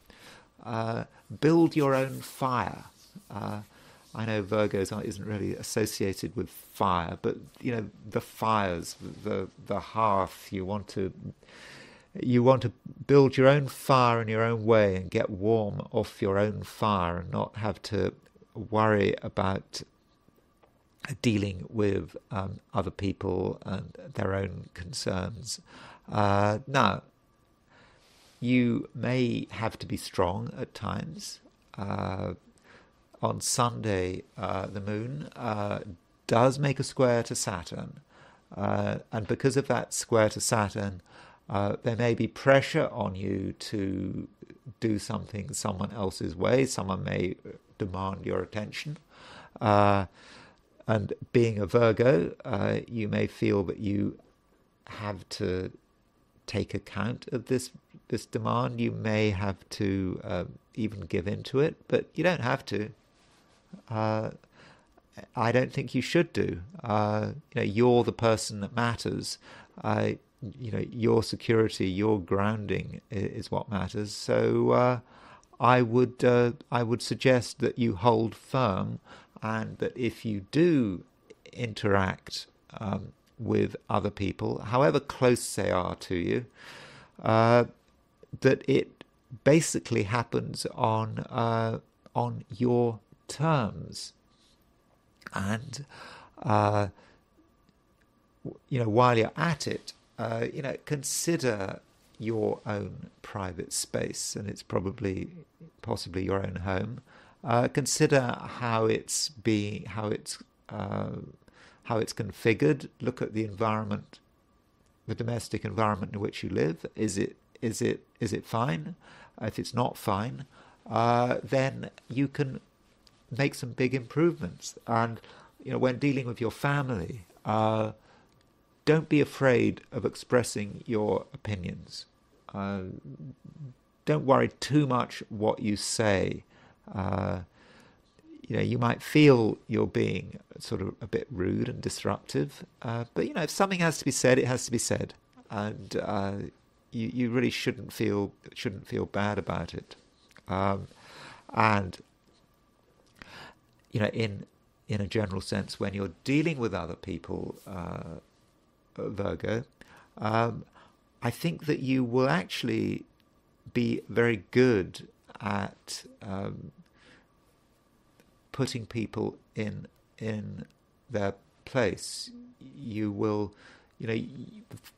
uh, build your own fire. Uh, I know Virgos isn't really associated with fire, but you know the fires, the the hearth. You want to you want to build your own fire in your own way and get warm off your own fire, and not have to worry about dealing with um, other people and their own concerns. Uh, now, you may have to be strong at times. Uh, on Sunday, uh, the moon uh, does make a square to Saturn. Uh, and because of that square to Saturn, uh, there may be pressure on you to do something someone else's way. Someone may demand your attention. Uh, and being a Virgo, you may feel that you have to take account of this this demand. You may have to uh, even give in to it, but you don't have to. Uh, I don't think you should do. Uh, you know, you're the person that matters. you know, your security, your grounding is, what matters. So uh, I would uh, I would suggest that you hold firm, and that if you do interact um, with other people, however close they are to you, uh, that it basically happens on uh, on your terms, and uh, you know while you're at it, uh, you know consider your own private space, and it's probably possibly your own home. Uh, consider how it's being how it's uh, how it's configured, look at the environment, the domestic environment in which you live. Is it is it is it fine? If it's not fine, uh, then you can make some big improvements. And you know, when dealing with your family, uh, don't be afraid of expressing your opinions. Uh, don't worry too much what you say. Uh, you know, you might feel you're being sort of a bit rude and disruptive, uh, but you know, if something has to be said, it has to be said, and uh, you you really shouldn't feel shouldn't feel bad about it. Um, and you know, in in a general sense, when you're dealing with other people, uh, Virgo, um, I think that you will actually be very good at um, putting people in in their place. You will, you know,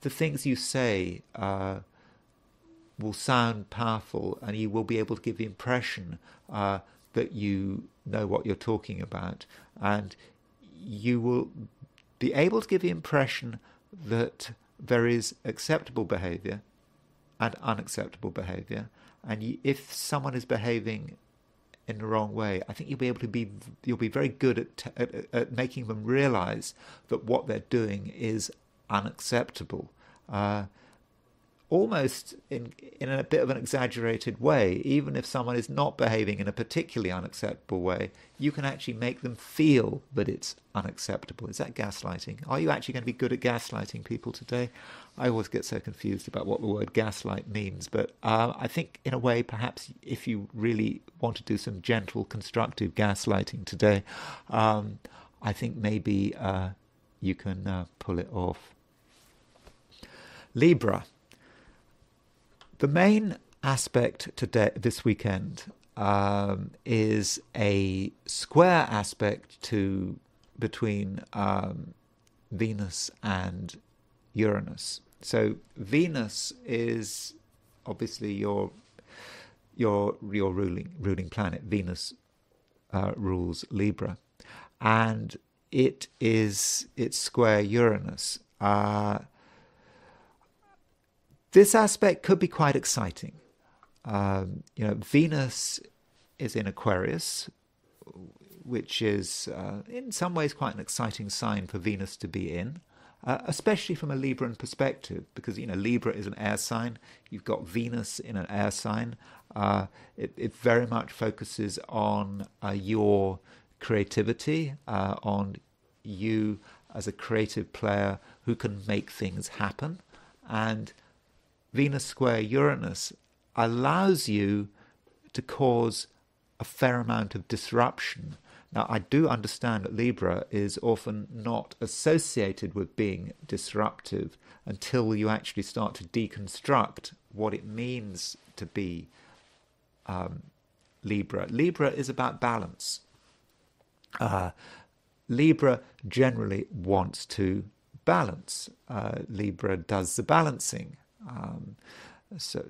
the things you say uh, will sound powerful, and you will be able to give the impression uh, that you know what you're talking about, and you will be able to give the impression that there is acceptable behavior and unacceptable behavior. And if someone is behaving in the wrong way, I think you'll be able to be you'll be very good at, at, at making them realize that what they're doing is unacceptable. Uh, almost in in a bit of an exaggerated way, even if someone is not behaving in a particularly unacceptable way, you can actually make them feel that it's unacceptable. Is that gaslighting? Are you actually going to be good at gaslighting people today? I always get so confused about what the word gaslight means, but uh, I think in a way, perhaps if you really want to do some gentle, constructive gaslighting today, um, I think maybe uh, you can uh, pull it off. Libra. The main aspect today, this weekend, um, is a square aspect to between um, Venus and Uranus. So Venus is obviously your your your ruling ruling planet. Venus uh, rules Libra, and it is it's square Uranus. Uh, this aspect could be quite exciting. Um, you know, Venus is in Aquarius, which is uh, in some ways quite an exciting sign for Venus to be in, uh, especially from a Libran perspective, because you know Libra is an air sign. You've got Venus in an air sign. Uh, it, it, very much focuses on uh, your creativity, uh, on you as a creative player who can make things happen, and Venus square Uranus allows you to cause a fair amount of disruption. Now, I do understand that Libra is often not associated with being disruptive until you actually start to deconstruct what it means to be um, Libra. Libra is about balance. Uh, Libra generally wants to balance. Uh, Libra does the balancing. Um, so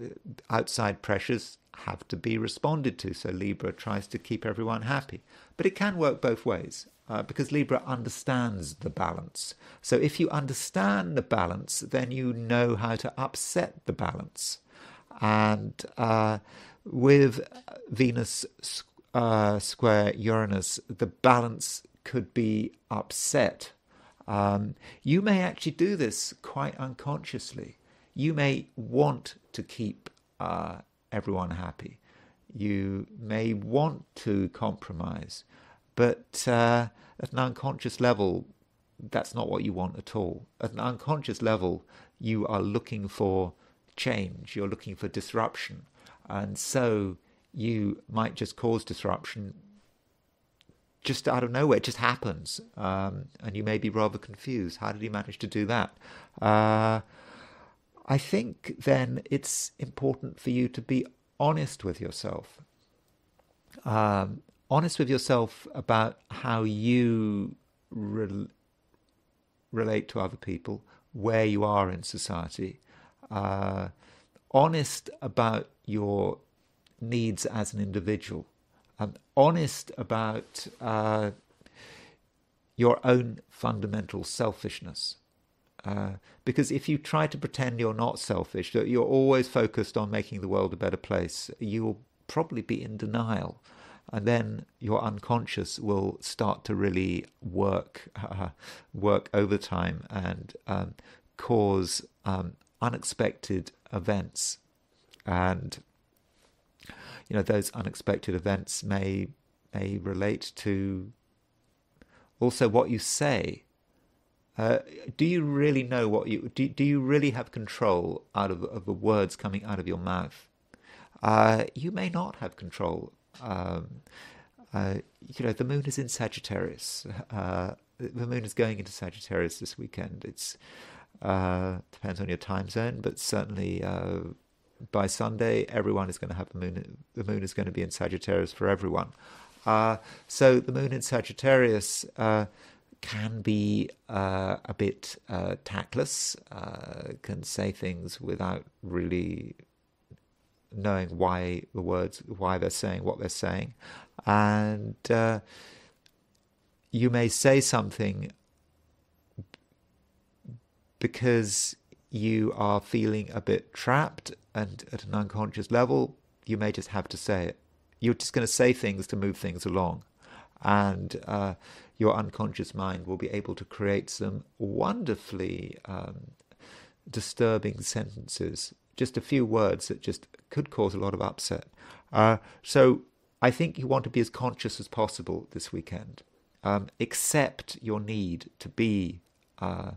outside pressures have to be responded to. So Libra tries to keep everyone happy, but it can work both ways uh, because Libra understands the balance. So if you understand the balance, then you know how to upset the balance. And uh, with Venus uh, square Uranus, the balance could be upset. Um, you may actually do this quite unconsciously you may want to keep uh, everyone happy. You may want to compromise, but uh, at an unconscious level, that's not what you want at all. At an unconscious level, you are looking for change, you're looking for disruption. And so you might just cause disruption just out of nowhere. It just happens. Um, and you may be rather confused. How did he manage to do that? Uh, I think then it's important for you to be honest with yourself. Um, honest with yourself about how you re- relate to other people, where you are in society. Uh, honest about your needs as an individual. Um, honest about uh, your own fundamental selfishness. Uh, because if you try to pretend you're not selfish, that you're always focused on making the world a better place, you'll probably be in denial. And then your unconscious will start to really work, uh, work overtime and um, cause um, unexpected events. And you know those unexpected events may may relate to also what you say uh, do you really know what you do? Do you really have control out of, of the words coming out of your mouth? Uh, you may not have control. Um, uh, you know, the moon is in Sagittarius. Uh, the moon is going into Sagittarius this weekend. It's uh, depends on your time zone, but certainly by Sunday, everyone is going to have the moon. The moon is going to be in Sagittarius for everyone. so the moon in Sagittarius can be uh, a bit uh, tactless, uh, can say things without really knowing why the words, why they're saying what they're saying. and uh, you may say something because you are feeling a bit trapped and at an unconscious level, you may just have to say it. You're just going to say things to move things along. And uh, your unconscious mind will be able to create some wonderfully um, disturbing sentences, just a few words that just could cause a lot of upset. Uh, so I think you want to be as conscious as possible this weekend. Um, accept your need to be uh,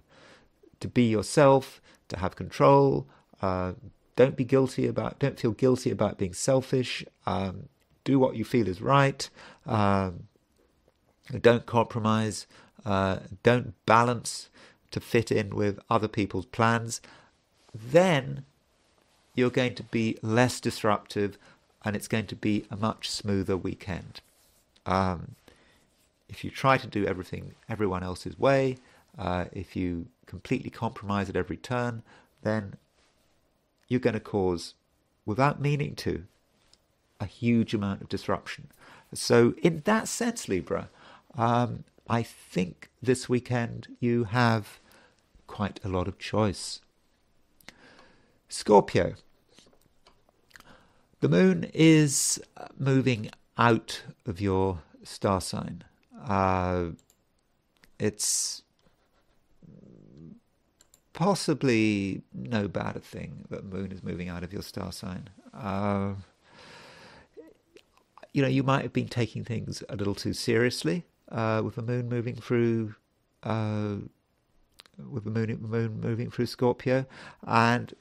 to be yourself, to have control. Uh, don't be guilty about. Don't feel guilty about being selfish. Um, do what you feel is right. Um, don't compromise. Uh, don't balance to fit in with other people's plans. Then you're going to be less disruptive, and it's going to be a much smoother weekend. Um, if you try to do everything everyone else's way, uh, if you completely compromise at every turn, then you're going to cause, without meaning to, a huge amount of disruption. So, in that sense, Libra, um, I think this weekend you have quite a lot of choice. Scorpio. The moon is moving out of your star sign. Uh, it's possibly no bad a thing that moon is moving out of your star sign. Uh, you know, you might have been taking things a little too seriously uh, with the moon moving through, uh, with the moon, moon moving through Scorpio, and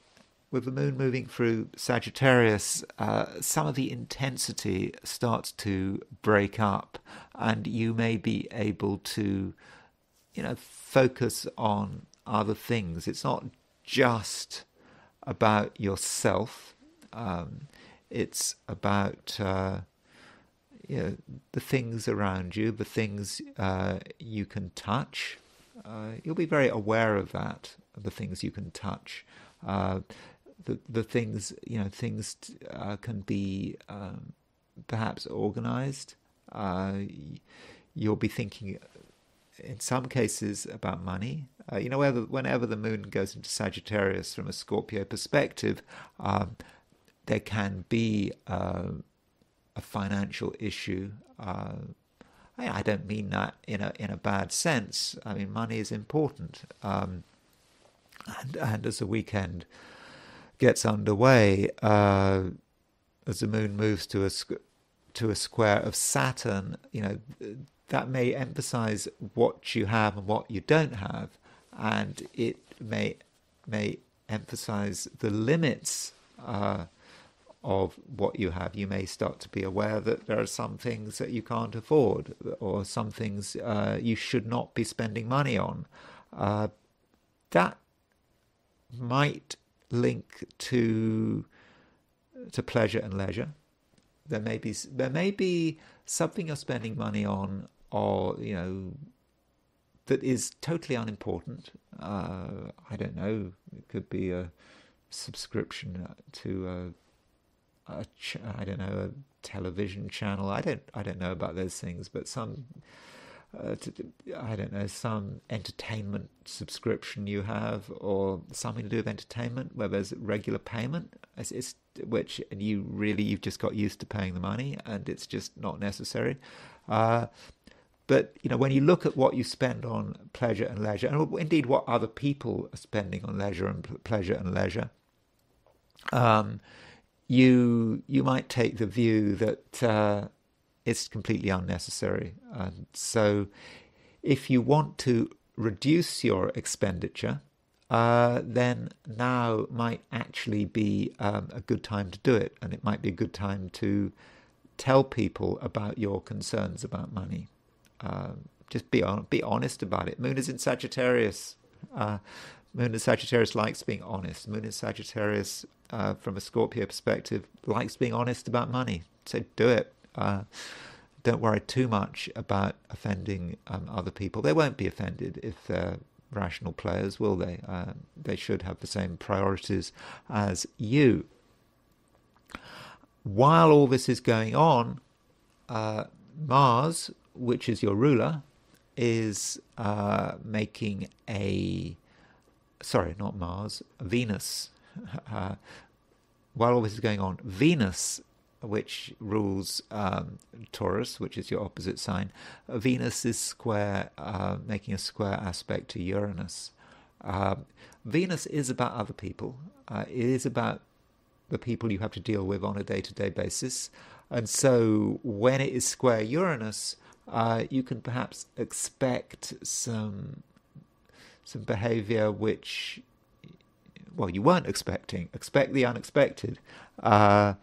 with the moon moving through Sagittarius, uh, some of the intensity starts to break up, and you may be able to, you know, focus on other things. It's not just about yourself. Um, it's about uh, you know, the things around you, the things uh, you can touch. Uh, you'll be very aware of that, the things you can touch. Uh, the the things you know, things uh, can be um, perhaps organized. Uh, you'll be thinking in some cases about money. Uh, you know, whenever, whenever the moon goes into Sagittarius from a Scorpio perspective, um, there can be uh, a financial issue. Uh, I, I, don't mean that in a in a bad sense. I mean, money is important, um, and and as the weekend gets underway, uh, as the moon moves to a to a square of Saturn, you know, that may emphasize what you have and what you don't have, and it may may emphasize the limits uh, of what you have. You may start to be aware that there are some things that you can't afford, or some things uh, you should not be spending money on. Uh, that might link to to pleasure and leisure. There may be there may be something you're spending money on or you know that is totally unimportant. Uh, I don't know. It could be a subscription to a, ch- I don't know a television channel. I don't I don't know about those things, but some uh, to, I don't know some entertainment subscription you have, or something to do with entertainment where there's regular payment. It's, it's which and you really you've just got used to paying the money, and it's just not necessary. Uh, but you know, when you look at what you spend on pleasure and leisure, and indeed what other people are spending on leisure and pleasure and leisure, um, you you might take the view that uh, it's completely unnecessary. And so, if you want to reduce your expenditure, uh, then now might actually be um, a good time to do it, and it might be a good time to tell people about your concerns about money. Um, just be on, be honest about it. Moon is in Sagittarius. Uh, Moon in Sagittarius likes being honest. Moon in Sagittarius, uh, from a Scorpio perspective, likes being honest about money. So do it. Uh, don't worry too much about offending um, other people. They won't be offended if they're rational players, will they? Uh, they should have the same priorities as you. While all this is going on, uh, Mars, which is your ruler, is uh, making a sorry, not Mars, Venus. *laughs* Uh, while all this is going on, Venus, which rules um, Taurus, which is your opposite sign, Venus is square, uh, making a square aspect to Uranus. Uh, Venus is about other people. Uh, it is about the people you have to deal with on a day-to-day basis, and so when it is square Uranus, uh, you can perhaps expect some some behavior which, well, you weren't expecting. Expect the unexpected. Uh,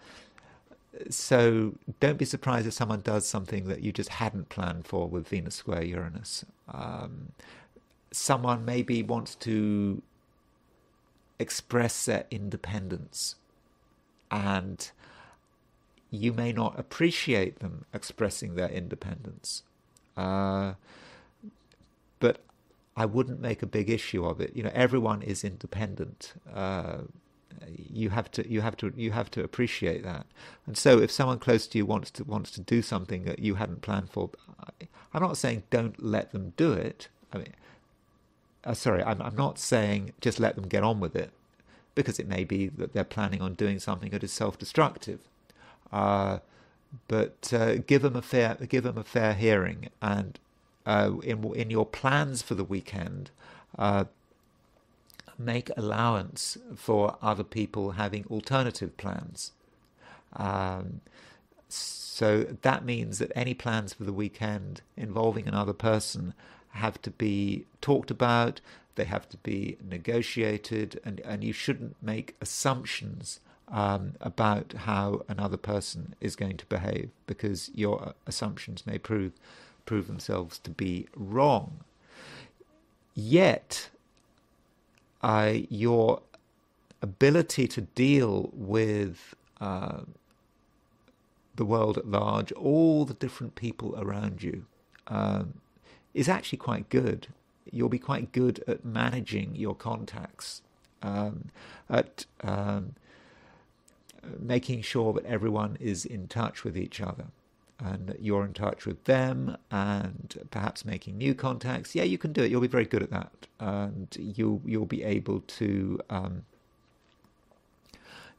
so don't be surprised if someone does something that you just hadn't planned for with Venus square Uranus. Um, someone maybe wants to express their independence and you may not appreciate them expressing their independence. Uh, I wouldn't make a big issue of it. You know, everyone is independent. Uh, you have to you have to you have to appreciate that. And so, if someone close to you wants to wants to do something that you hadn't planned for, I'm not saying don't let them do it. I mean, uh, sorry, I'm, I'm not saying just let them get on with it, because it may be that they're planning on doing something that is self-destructive. Uh, but uh, give them a fair give them a fair hearing and uh, in in your plans for the weekend, uh, make allowance for other people having alternative plans. Um, so that means that any plans for the weekend involving another person have to be talked about, they have to be negotiated, and, and you shouldn't make assumptions um, about how another person is going to behave because your assumptions may prove prove themselves to be wrong. Yet, uh, your ability to deal with uh, the world at large, all the different people around you, um, is actually quite good. You'll be quite good at managing your contacts, um, at um, making sure that everyone is in touch with each other and you're in touch with them and perhaps making new contacts, yeah, you can do it. You'll be very good at that, and you'll you'll be able to um,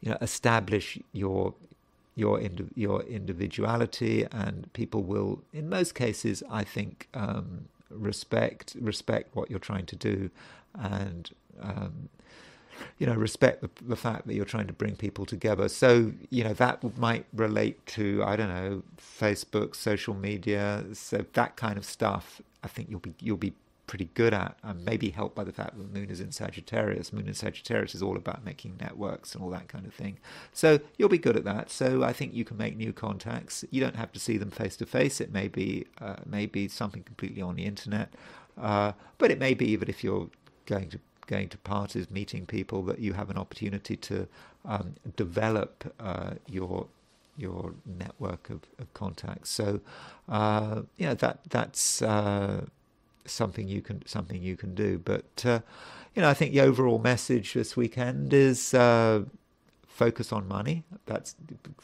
you know establish your your indi- your individuality, and people will, in most cases, I think, um, respect respect what you're trying to do, and um, you know, respect the, the fact that you're trying to bring people together. So, you know, that might relate to, I don't know, Facebook, social media, so that kind of stuff. I think you'll be you'll be pretty good at, and maybe helped by the fact that the moon is in Sagittarius. Moon in Sagittarius is all about making networks and all that kind of thing. So you'll be good at that. So I think you can make new contacts. You don't have to see them face to face. It may be uh, maybe something completely on the internet, uh, but it may be that if you're going to going to parties, meeting people, that you have an opportunity to um, develop uh, your your network of, of contacts. So, uh, yeah, that that's uh, something you can something you can do. But uh, you know, I think the overall message this weekend is uh, focus on money. That's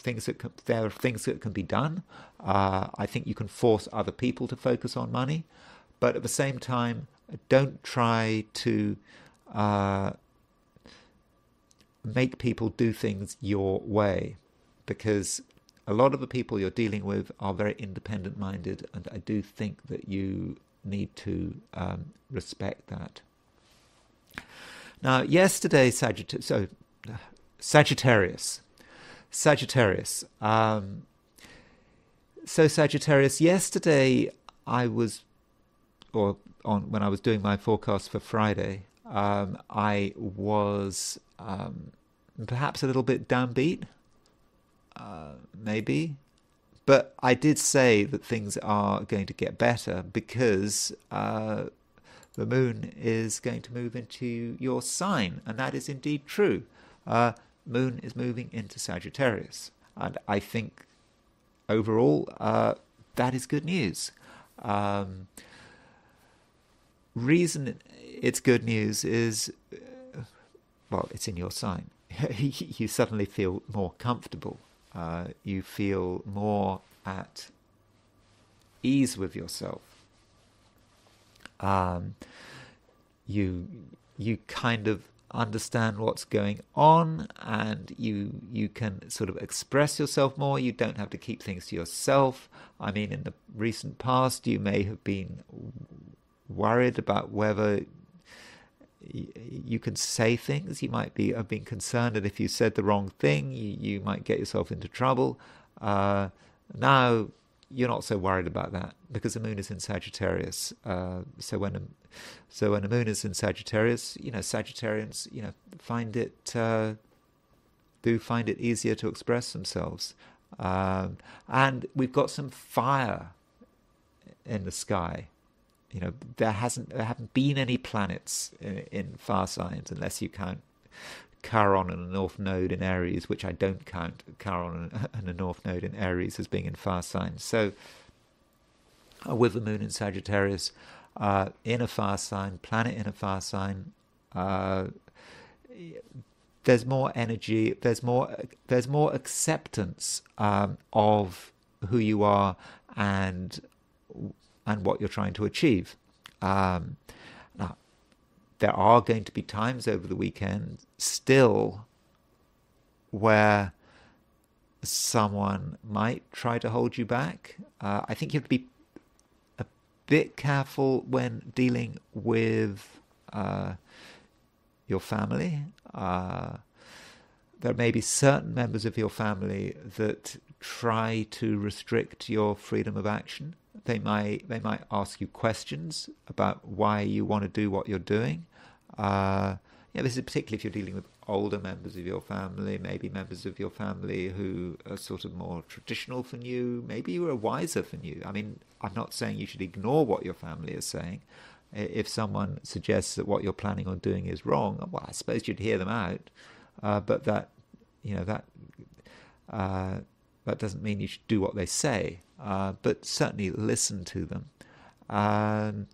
things that can, there are things that can be done. Uh, I think you can force other people to focus on money, but at the same time, don't try to uh, make people do things your way because a lot of the people you're dealing with are very independent minded, and I do think that you need to um, respect that. Now, yesterday, so, Sagittarius. Sagittarius. Um, so, Sagittarius, yesterday I was, or on when I was doing my forecast for Friday, um, I was um, perhaps a little bit downbeat, uh, maybe. But I did say that things are going to get better because uh, the moon is going to move into your sign, and that is indeed true. Uh, moon is moving into Sagittarius, and I think overall uh, that is good news. Um, reason it's good news is, uh, well, it's in your sign. *laughs* you suddenly feel more comfortable. Uh, you feel more at ease with yourself. Um, you you kind of understand what's going on and you you can sort of express yourself more you don't have to keep things to yourself i mean in the recent past you may have been worried about whether you can say things you might be have been concerned that if you said the wrong thing you, you might get yourself into trouble uh, now you're not so worried about that because the moon is in Sagittarius. Uh, so when so when the moon is in Sagittarius, you know Sagittarians, you know, find it uh, do find it easier to express themselves, um, and we've got some fire in the sky. You know, there hasn't there haven't been any planets in, in fire signs unless you count Chiron and a North Node in Aries, which I don't count Chiron and *laughs* a North Node in Aries as being in fire signs. So, uh, with the Moon in Sagittarius, uh, in a fire sign, planet in a fire sign, uh, there's more energy. There's more. There's more acceptance um, of who you are and and what you're trying to achieve. Um, now, there are going to be times over the weekend still where someone might try to hold you back. Uh, I think you have to be a bit careful when dealing with uh, your family. Uh, there may be certain members of your family that try to restrict your freedom of action. They might they might ask you questions about why you want to do what you're doing. Uh, yeah, this is particularly if you're dealing with older members of your family, maybe members of your family who are sort of more traditional than you, maybe you are wiser than you. I mean, I'm not saying you should ignore what your family is saying. If someone suggests that what you're planning on doing is wrong, well, I suppose you'd hear them out. Uh, but that, you know, that uh, that doesn't mean you should do what they say. Uh, but certainly listen to them. Um,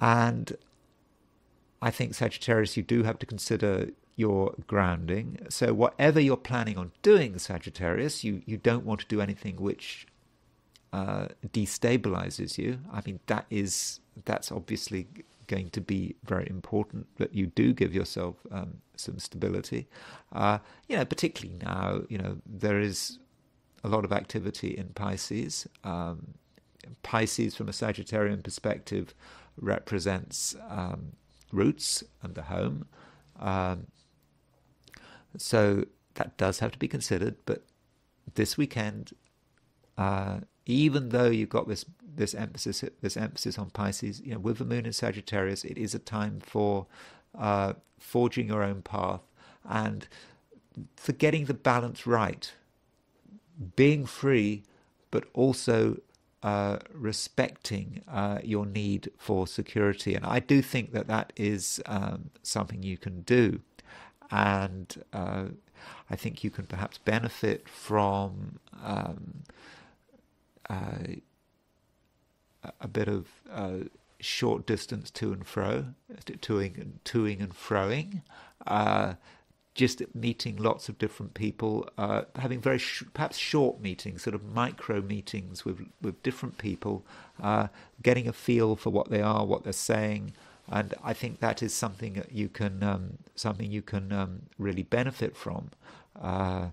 and I think Sagittarius, you do have to consider your grounding. So whatever you're planning on doing, Sagittarius, you, you don't want to do anything which uh, destabilizes you. I mean, that is that's obviously going to be very important that you do give yourself um, some stability. Uh, you know, particularly now, you know, there is a lot of activity in Pisces. Um, Pisces, from a Sagittarian perspective, represents um, roots and the home. Um, so that does have to be considered. But this weekend, uh, even though you've got this this emphasis this emphasis on Pisces, you know, with the moon in Sagittarius, it is a time for uh, forging your own path and for getting the balance right, being free, but also uh, respecting uh, your need for security. And I do think that that is um, something you can do. And uh, I think you can perhaps benefit from um, uh, a bit of uh, short distance to and fro, toing, toing and froing just meeting lots of different people, uh, having very sh- perhaps short meetings, sort of micro meetings with with different people, uh, getting a feel for what they are, what they're saying, and I think that is something that you can um, something you can um, really benefit from. because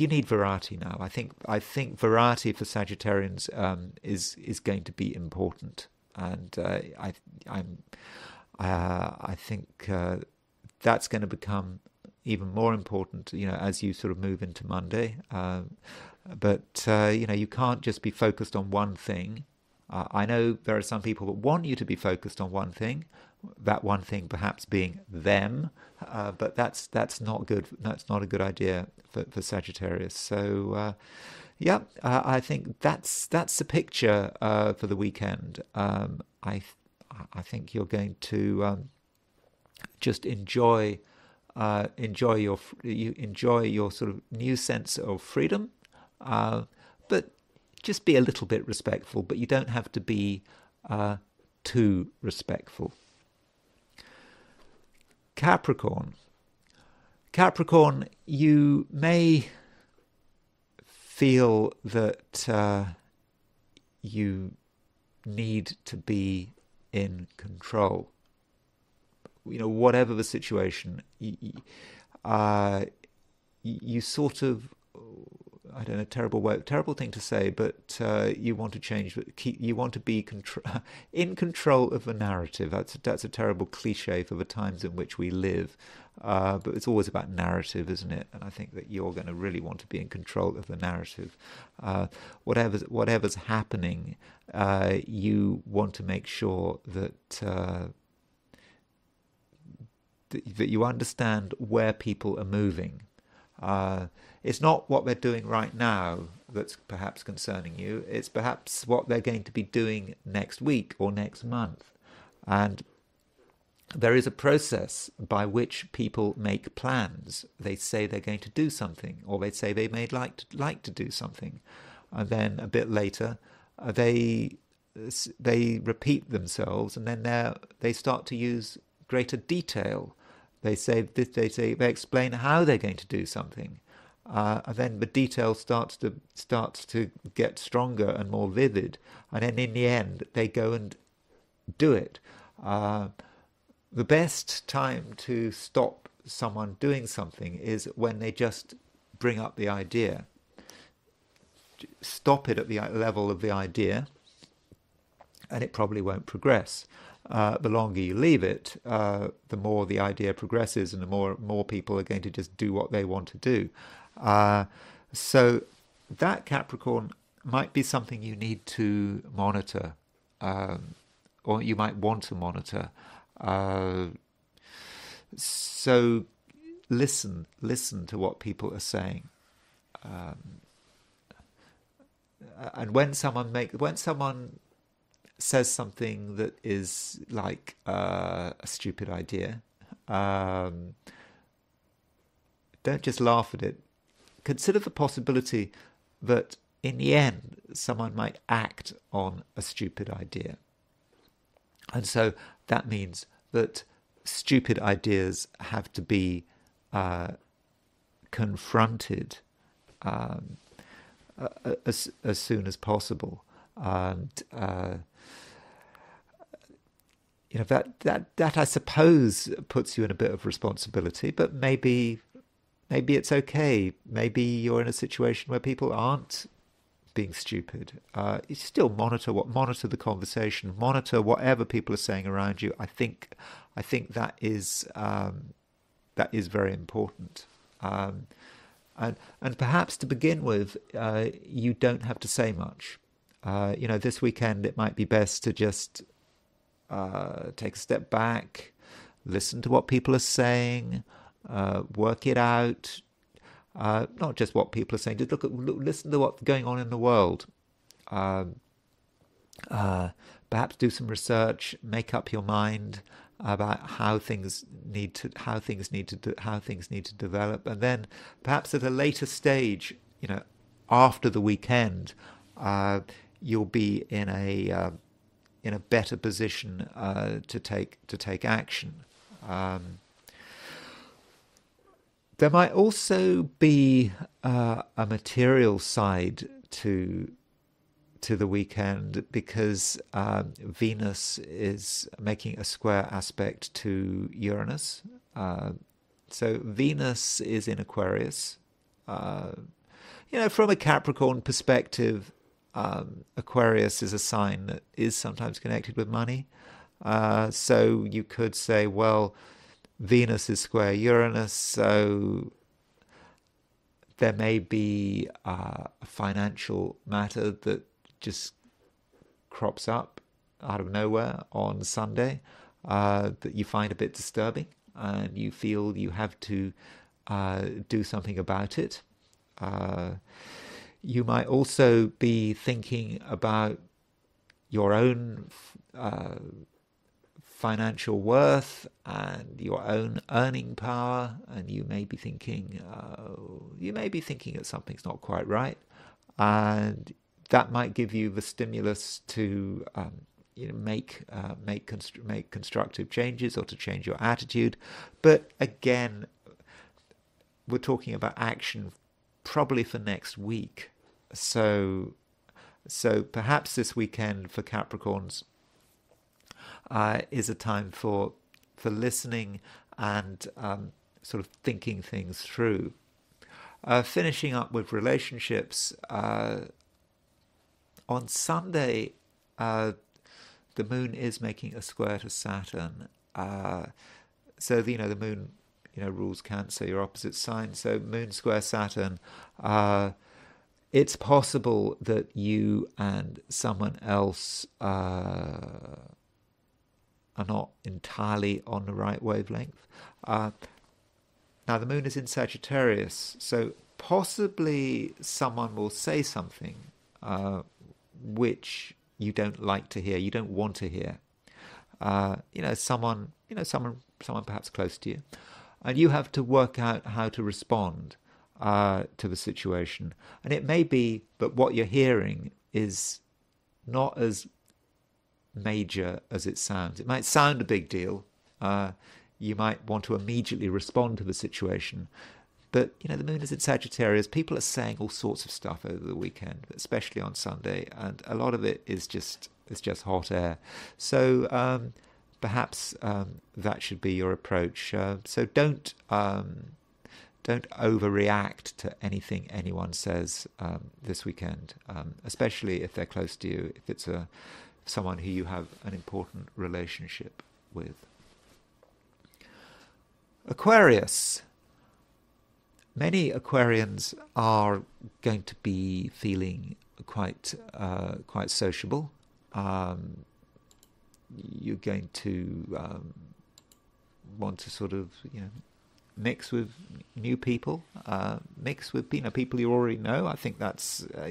uh, you need variety now. I think I think variety for Sagittarians um, is is going to be important, and uh, I I'm uh, I think uh, that's going to become even more important, you know, as you sort of move into Monday. Um, but uh, you know, you can't just be focused on one thing. Uh, I know there are some people that want you to be focused on one thing. That one thing, perhaps being them, uh, but that's that's not good. That's not a good idea for, for Sagittarius. So, uh, yeah, I think that's that's the picture uh, for the weekend. Um, I I think you're going to um, just enjoy uh, enjoy your you enjoy your sort of new sense of freedom, uh, but just be a little bit respectful. But you don't have to be uh, too respectful. Capricorn. Capricorn, you may feel that uh, you need to be in control. You know, whatever the situation, you, uh, you sort of I don't know, terrible word, terrible thing to say, but uh, you want to change, keep, you want to be *laughs* in control of the narrative. That's that's a terrible cliche for the times in which we live, uh, but it's always about narrative, isn't it? And I think that you're going to really want to be in control of the narrative. Uh, whatever's whatever's happening, uh, you want to make sure that. That you understand where people are moving. Uh, it's not what they're doing right now that's perhaps concerning you. It's perhaps what they're going to be doing next week or next month. And there is a process by which people make plans. They say they're going to do something, or they say they may like to, like to do something, and then a bit later, uh, they they repeat themselves, and then they they start to use greater detail. They say they say they explain how they're going to do something, uh, and then the detail starts to starts to get stronger and more vivid, and then in the end they go and do it. Uh, the best time to stop someone doing something is when they just bring up the idea. Stop it at the level of the idea, and it probably won't progress. Uh, the longer you leave it, uh, the more the idea progresses, and the more more people are going to just do what they want to do. Uh, so that Capricorn might be something you need to monitor, um, or you might want to monitor. Uh, so listen, listen to what people are saying. Um, and when someone make when someone says something that is like uh, a stupid idea, um, don't just laugh at it consider the possibility that in the end someone might act on a stupid idea. And so that means that stupid ideas have to be uh, confronted um, as, as soon as possible. And uh, you know that that that I suppose puts you in a bit of responsibility, but maybe maybe it's okay. Maybe you're in a situation where people aren't being stupid. Uh, you still monitor what monitor the conversation, monitor whatever people are saying around you. I think I think that is um, that is very important. Um, and and perhaps to begin with, uh, you don't have to say much. Uh, you know, this weekend it might be best to just uh, take a step back, listen to what people are saying uh, work it out. Uh, not just what people are saying, just look at, look, listen to what's going on in the world. Um, uh, perhaps do some research, make up your mind about how things need to how things need to how things need to develop, and then perhaps at a later stage, you know, after the weekend, uh, you'll be in a uh, in a better position uh, to take to take action. Um, there might also be uh, a material side to to the weekend because um, Venus is making a square aspect to Uranus. Uh, so Venus is in Aquarius. Uh, you know, from a Capricorn perspective, um, Aquarius is a sign that is sometimes connected with money. Uh, so you could say, well, Venus is square Uranus, so there may be uh, a financial matter that just crops up out of nowhere on Sunday uh, that you find a bit disturbing and you feel you have to uh, do something about it. You might also be thinking about your own uh, financial worth and your own earning power, and you may be thinking, uh, you may be thinking that something's not quite right, and that might give you the stimulus to um, you know make uh, make constr- make constructive changes or to change your attitude. But again, we're talking about action probably for next week, so So perhaps this weekend for Capricorns uh, is a time for for listening and um, sort of thinking things through. Uh, finishing up with relationships. Uh, on Sunday, uh, the moon is making a square to Saturn. Uh, so you know the moon, you know, rules Cancer, your opposite sign. So moon square Saturn. Uh, it's possible that you and someone else uh, are not entirely on the right wavelength. Uh, now the moon is in Sagittarius, so possibly someone will say something uh, which you don't like to hear, you don't want to hear. Uh, you know, someone, you know, someone, someone perhaps close to you, and you have to work out how to respond uh, to the situation. And it may be that what you're hearing is not as major as it sounds. It might sound a big deal. Uh, you might want to immediately respond to the situation, but you know, the moon is in Sagittarius. People are saying all sorts of stuff over the weekend, especially on Sunday, and a lot of it is just it's just hot air. So um, perhaps um, that should be your approach. Uh, so don't um, don't overreact to anything anyone says um, this weekend, um, especially if they're close to you. If it's a someone who you have an important relationship with. Aquarius many Aquarians are going to be feeling quite uh, quite sociable. Um, you're going to um, want to sort of you know mix with new people, uh, mix with you know people you already know. I think that's, uh,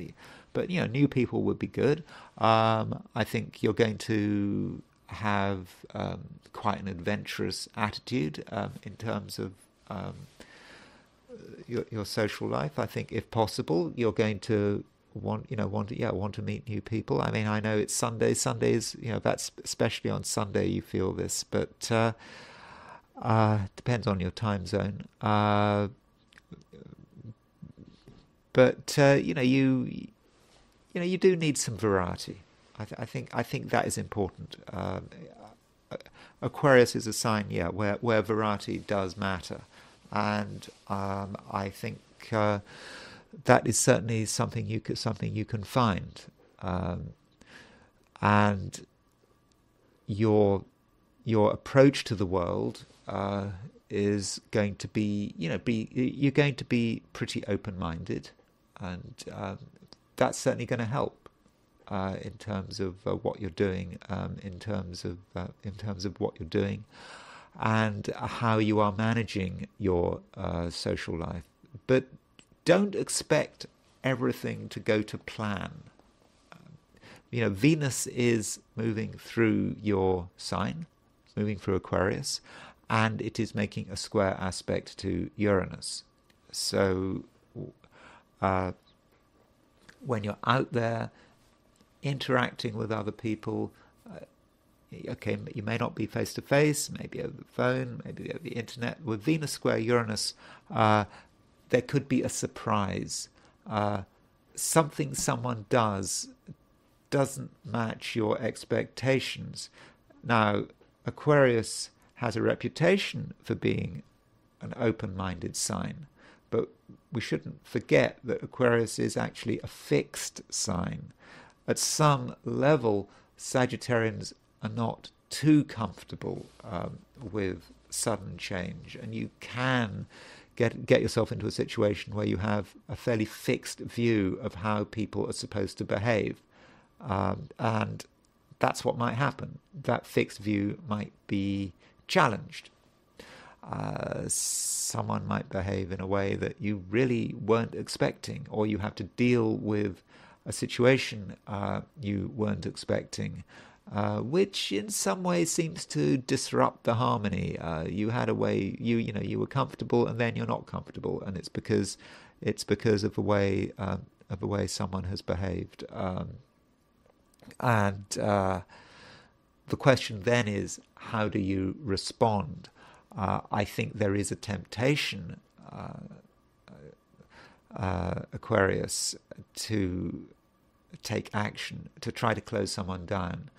but you know new people would be good. Um, I think you're going to have um, quite an adventurous attitude um, in terms of um, your, your social life. I think if possible, you're going to want you know want to, yeah want to meet new people. I mean, I know it's Sunday. Sundays, you know, that's especially on Sunday you feel this, but uh, uh, depends on your time zone. Uh, but uh, you know, you you know, you do need some variety. I, th- I think I think that is important. Um, Aquarius is a sign, yeah, where where variety does matter and um, I think uh, that is certainly something you can, something you can find, um, and your your approach to the world uh, is going to be you know be you're going to be pretty open minded, and um, that's certainly going to help. Uh, in terms of uh, what you're doing, um, in terms of uh, in terms of what you're doing, and how you are managing your uh, social life. But don't expect everything to go to plan. You know, Venus is moving through your sign, moving through Aquarius, and it is making a square aspect to Uranus. So, uh, when you're out there interacting with other people, okay, you may not be face to face, maybe over the phone, maybe over the internet. With Venus square Uranus, uh, there could be a surprise. Uh, something someone does doesn't match your expectations. Now, Aquarius has a reputation for being an open minded sign, but we shouldn't forget that Aquarius is actually a fixed sign. At some level, Sagittarians are not too comfortable um, with sudden change, and you can get get yourself into a situation where you have a fairly fixed view of how people are supposed to behave, um, and that's what might happen. That fixed view might be challenged. Uh, someone might behave in a way that you really weren't expecting, or you have to deal with a situation uh, you weren't expecting uh, which in some ways seems to disrupt the harmony. Uh, you had a way you you know you were comfortable and then you're not comfortable, and it's because it's because of the way um, of the way someone has behaved. Um, and uh, the question then is, how do you respond? Uh, I think there is a temptation, uh, Aquarius, to take action to try to close someone down,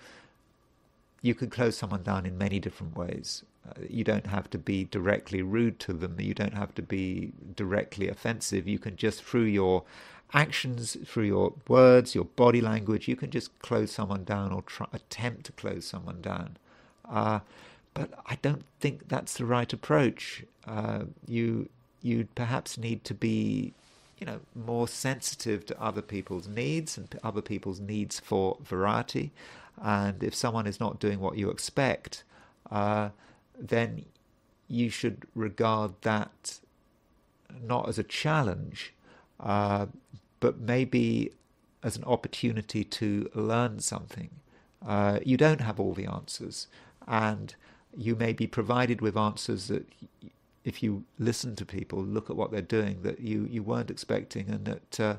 you can close someone down in many different ways. Uh, you don't have to be directly rude to them. You don't have to be directly offensive. You can just through your actions, through your words, your body language, you can just close someone down or try, attempt to close someone down. Uh, but I don't think that's the right approach. Uh, you you perhaps need to be, you know, more sensitive to other people's needs and other people's needs for variety. And if someone is not doing what you expect, uh, then you should regard that not as a challenge, uh, but maybe as an opportunity to learn something. Uh, you don't have all the answers, and you may be provided with answers that, if you listen to people, look at what they're doing, that you, you weren't expecting, and that uh,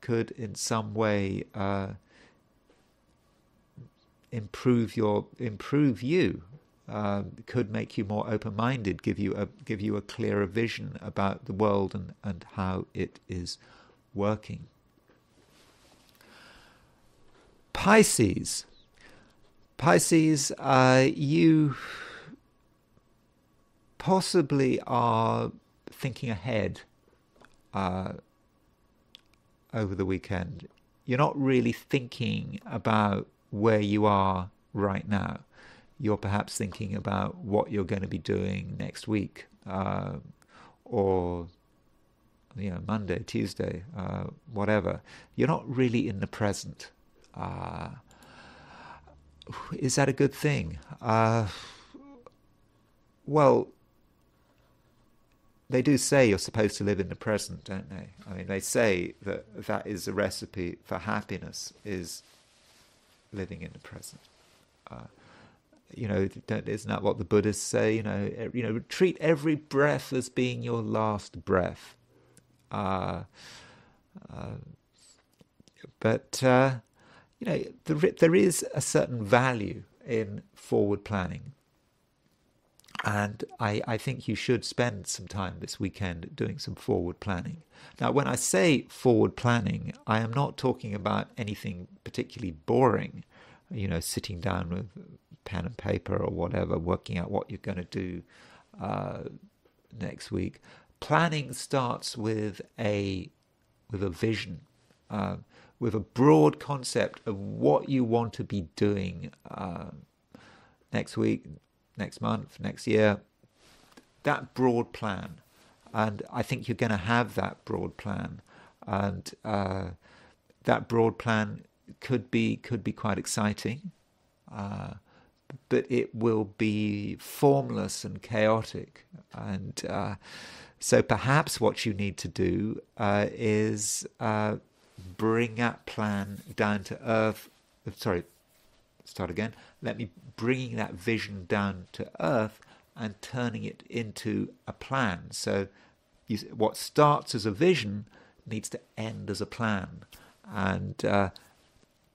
could in some way uh, improve your improve you um, could make you more open-minded, give you a give you a clearer vision about the world and, and how it is working. Pisces, Pisces, uh, you possibly are thinking ahead uh, over the weekend. You're not really thinking about where you are right now you're perhaps thinking about what you're going to be doing next week uh, or you know Monday, Tuesday, uh, whatever. You're not really in the present. Uh, is that a good thing? Uh, well, they do say you're supposed to live in the present, don't they? I mean, they say that that is a recipe for happiness is living in the present. Uh, you know, isn't that what the Buddhists say? You know, you know, treat every breath as being your last breath. Uh, uh, but uh, you know, there, there is a certain value in forward planning, and I, I think you should spend some time this weekend doing some forward planning. Now, when I say forward planning, I am not talking about anything particularly boring. You know, sitting down with pen and paper or whatever, working out what you're going to do uh, next week. Planning starts with a with a vision, uh, with a broad concept of what you want to be doing uh, next week, next month, next year. That broad plan, and I think you're going to have that broad plan, and uh, that broad plan could be could be quite exciting. Uh, but it will be formless and chaotic. And uh, so perhaps what you need to do uh, is uh, bring that plan down to earth. Sorry, start again. Let me bringing that vision down to earth and turning it into a plan. So you, what starts as a vision needs to end as a plan. And uh,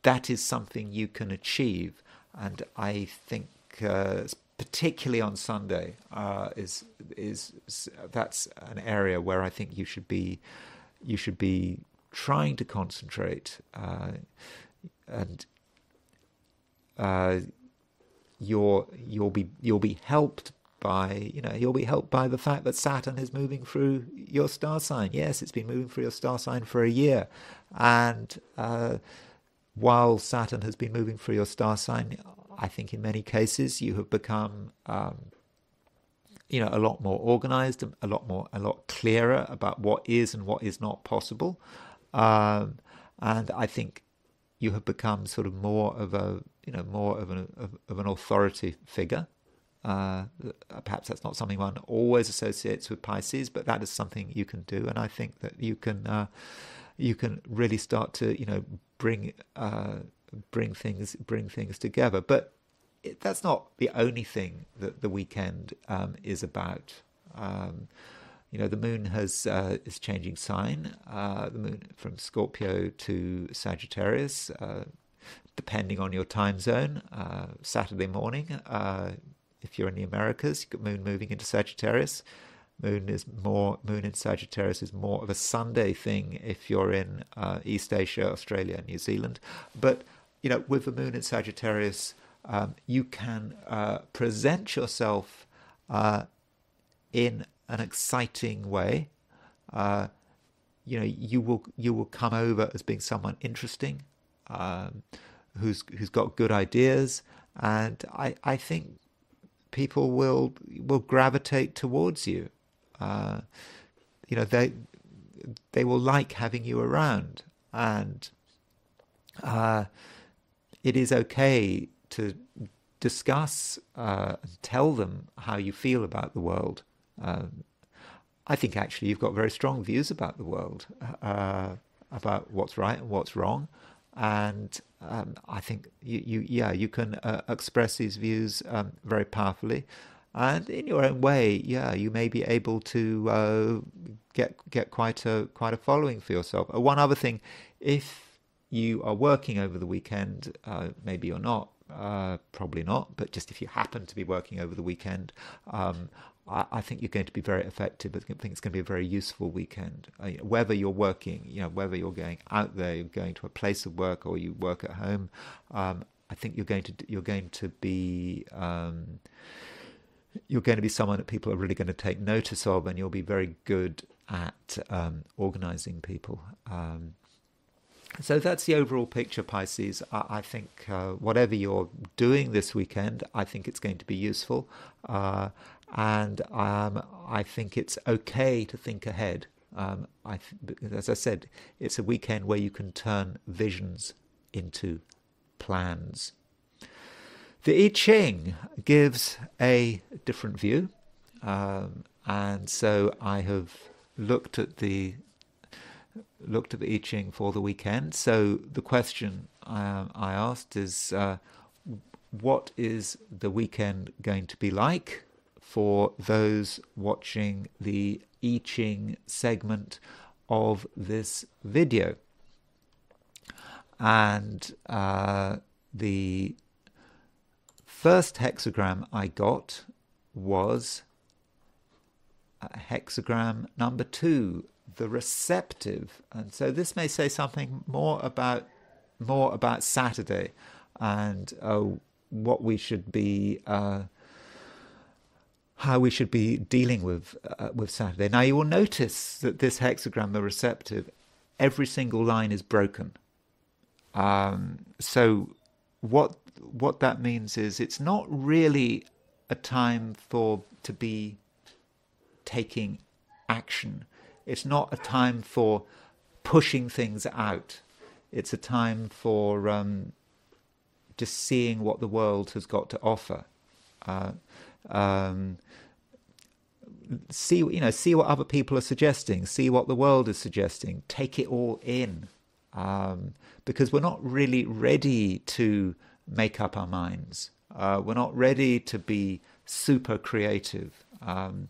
that is something you can achieve and I think uh, particularly on Sunday uh, is is that's an area where I think you should be you should be trying to concentrate uh, and uh, you'll you'll be you'll be helped by you know you'll be helped by the fact that Saturn is moving through your star sign. Yes, it's been moving through your star sign for a year, and uh, while Saturn has been moving through your star sign, I think in many cases you have become, um, you know, a lot more organized, a lot more, a lot clearer about what is and what is not possible. Um, and I think you have become sort of more of a, you know, more of an of, of an authority figure. Uh, perhaps that's not something one always associates with Pisces, but that is something you can do, and I think that you can uh, you can really start to you know bring uh, bring things bring things together. But it, that's not the only thing that the weekend um, is about. Um, you know, the moon has uh, is changing sign. Uh, the moon from Scorpio to Sagittarius, uh, depending on your time zone. Uh, Saturday morning, uh, if you're in the Americas, you've got moon moving into Sagittarius. Moon is more Moon in Sagittarius is more of a Sunday thing if you're in uh, East Asia, Australia, New Zealand. But you know, with the Moon in Sagittarius, um, you can uh, present yourself uh, in an exciting way. Uh, you know, you will you will come over as being someone interesting, um, who's who's got good ideas, and I I think people will will gravitate towards you. Uh, you know, they they will like having you around, and uh, it is okay to discuss uh, and tell them how you feel about the world. Um, I think actually you've got very strong views about the world, uh, about what's right and what's wrong, and um, I think you, you, yeah, you can uh, express these views um, very powerfully, and in your own way, yeah, you may be able to uh, get get quite a quite a following for yourself. Uh, one other thing, if you are working over the weekend, uh, maybe you're not, uh, probably not, but just if you happen to be working over the weekend, um, I, think you're going to be very effective. I think it's going to be a very useful weekend. Uh, whether you're working, you know, whether you're going out there, you're going to a place of work, or you work at home, um, I think you're going to you're going to be um, you're going to be someone that people are really going to take notice of, and you'll be very good at um, organizing people. Um, so that's the overall picture, Pisces. I, I think uh, whatever you're doing this weekend, I think it's going to be useful. Uh, and um, I think it's okay to think ahead. Um, I th- as I said, it's a weekend where you can turn visions into plans. The I Ching gives a different view, um, and so I have looked at the looked at the I Ching for the weekend. So the question um, I asked is, uh, what is the weekend going to be like for those watching the I Ching segment of this video? And uh, the first hexagram I got was hexagram number two the receptive. And so this may say something more about more about Saturday and uh, what we should be uh, how we should be dealing with uh, with Saturday. Now you will notice that this hexagram, the receptive, every single line is broken. Um, so what what that means is it's not really a time for to be taking action. It's not a time for pushing things out. It's a time for um, just seeing what the world has got to offer. Uh, um, see you know see what other people are suggesting see what the world is suggesting take it all in um, because we're not really ready to make up our minds uh, we're not ready to be super creative um,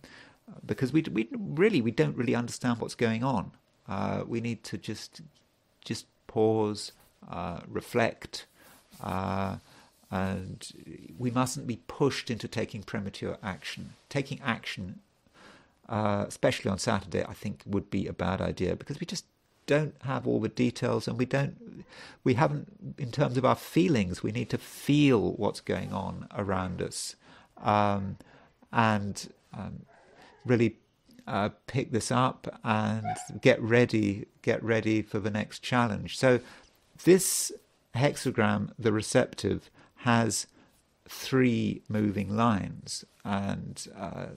because we we really we don't really understand what's going on. Uh, we need to just just pause, uh, reflect, uh, and we mustn't be pushed into taking premature action. Taking action, uh, especially on Saturday, I think would be a bad idea because we just don't have all the details and we don't we haven't in terms of our feelings we need to feel what's going on around us um, and um, really uh, pick this up and get ready, get ready for the next challenge. So this hexagram, the receptive, has three moving lines, and uh,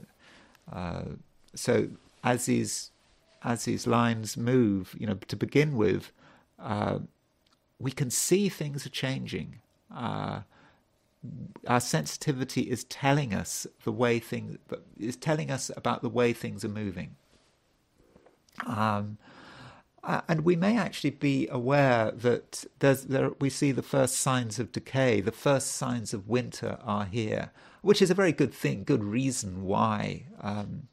uh, so as these as these lines move, you know, to begin with, uh, we can see things are changing. Uh, our sensitivity is telling us the way things is telling us about the way things are moving. Um, and we may actually be aware that there, we see the first signs of decay, the first signs of winter are here, which is a very good thing, good reason why um,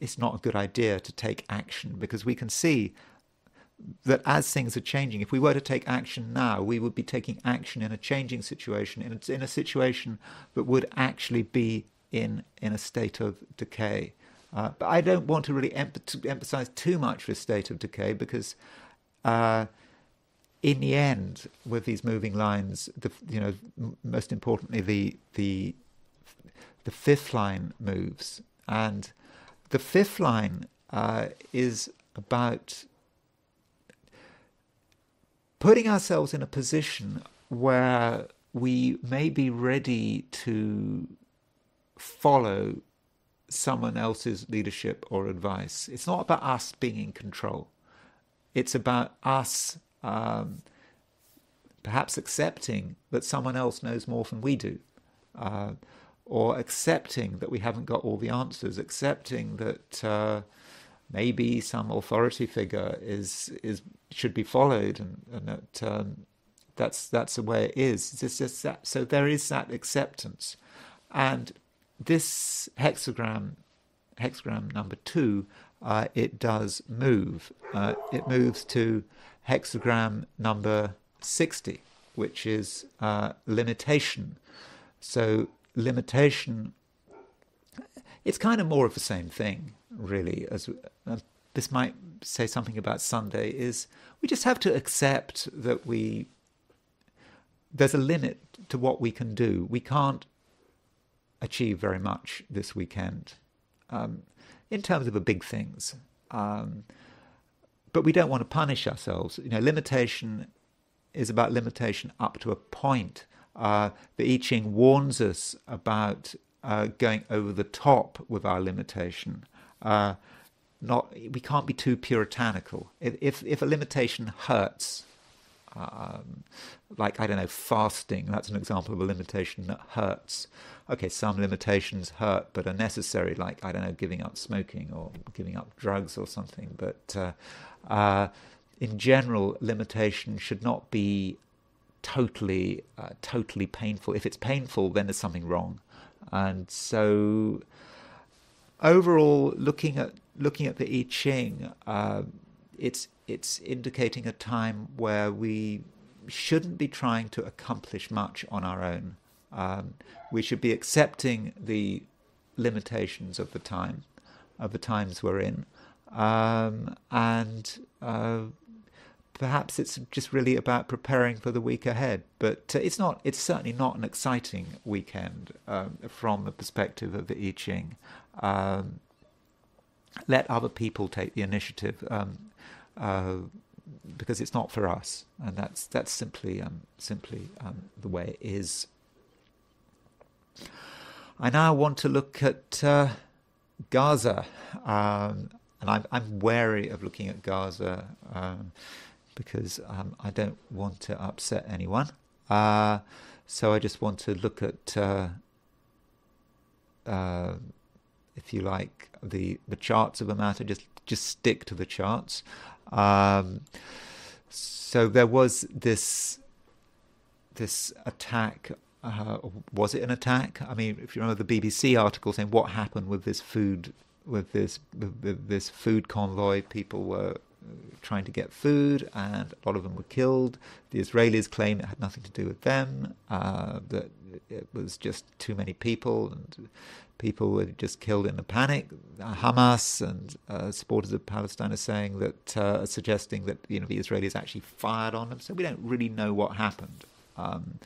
it's not a good idea to take action because we can see that as things are changing, if we were to take action now, we would be taking action in a changing situation, in a, in a situation that would actually be in in a state of decay. Uh, but I don't want to really em- to emphasize too much this state of decay because, uh, in the end, with these moving lines, the you know most importantly the the the fifth line moves, and the fifth line uh, is about putting ourselves in a position where we may be ready to follow someone else's leadership or advice. It's not about us being in control. It's about us um, perhaps accepting that someone else knows more than we do, uh, or accepting that we haven't got all the answers, accepting that uh, maybe some authority figure is is should be followed, and, and that um, that's that's the way it is. It's just that, so there is that acceptance, and this hexagram, hexagram number two, uh, it does move. Uh, it moves to hexagram number 60, which is uh, limitation. So, limitation, it's kind of more of the same thing, really. As uh, This might say something about Sunday, is we just have to accept that we there's a limit to what we can do. We can't achieve very much this weekend um, in terms of the big things. Um, but we don't want to punish ourselves. You know, limitation is about limitation up to a point. Uh, the I Ching warns us about uh, going over the top with our limitation. Uh, not we can't be too puritanical. If if, if a limitation hurts, um, like I don't know, fasting. That's an example of a limitation that hurts. Okay, some limitations hurt but are necessary, like I don't know, giving up smoking or giving up drugs or something. But uh, uh, in general, limitation should not be totally, uh, totally painful. If it's painful, then there's something wrong. And so, overall, looking at looking at the I Ching, uh, it's it's indicating a time where we shouldn't be trying to accomplish much on our own. Um, we should be accepting the limitations of the time, of the times we're in, um, and uh, perhaps it's just really about preparing for the week ahead. But uh, it's not. It's certainly not an exciting weekend um, from the perspective of the I Ching. Um, let other people take the initiative. Uh, because it's not for us, and that's that's simply um, simply um, the way it is. I now want to look at uh, Gaza, um, and I'm I'm wary of looking at Gaza um, because um, I don't want to upset anyone. Uh, so I just want to look at, uh, uh, if you like, the the charts of the matter. Just just stick to the charts. Um, so there was this this attack. Uh, was it an attack? I mean, if you remember the BBC article saying what happened with this food, with this with this food convoy, people were trying to get food, and a lot of them were killed. The Israelis claim it had nothing to do with them; uh, that it was just too many people, and people were just killed in a panic. Hamas and uh, supporters of Palestine are saying that, uh, suggesting that you know the Israelis actually fired on them. So we don't really know what happened. Um,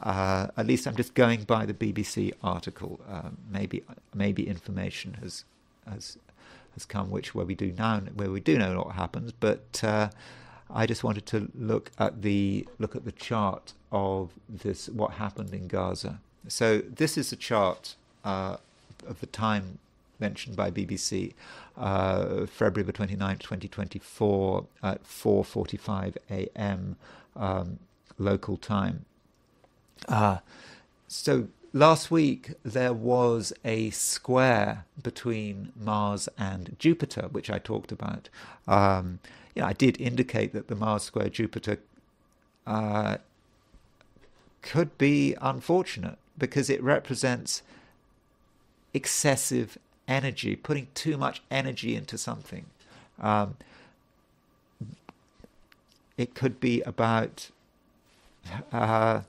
uh, at least I'm just going by the BBC article. Um, maybe maybe information has has has come which where we do now where we do know what happens, but. Uh, I just wanted to look at the look at the chart of this what happened in Gaza. So this is a chart uh, of the time mentioned by BBC, uh, February the 29th, 2024 at 4.45 a.m. Um, local time. Uh, so last week there was a square between Mars and Jupiter, which I talked about. Um, I did indicate that the Mars square Jupiter uh, could be unfortunate because it represents excessive energy, putting too much energy into something. Um, it could be about uh,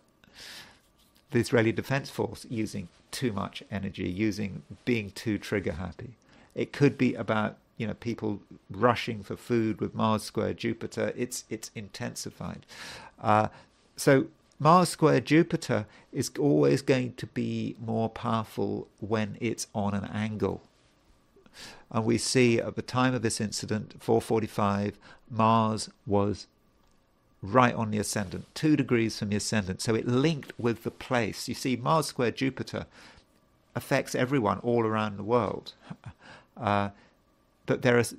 the Israeli Defense Force using too much energy, using being too trigger happy. It could be about you know people rushing for food with Mars square Jupiter. It's it's intensified. Uh, so Mars square Jupiter is always going to be more powerful when it's on an angle. And we see at the time of this incident, 445, Mars was right on the ascendant, two degrees from the ascendant. So it linked with the place. You see, Mars square Jupiter affects everyone all around the world. *laughs* Uh, but there is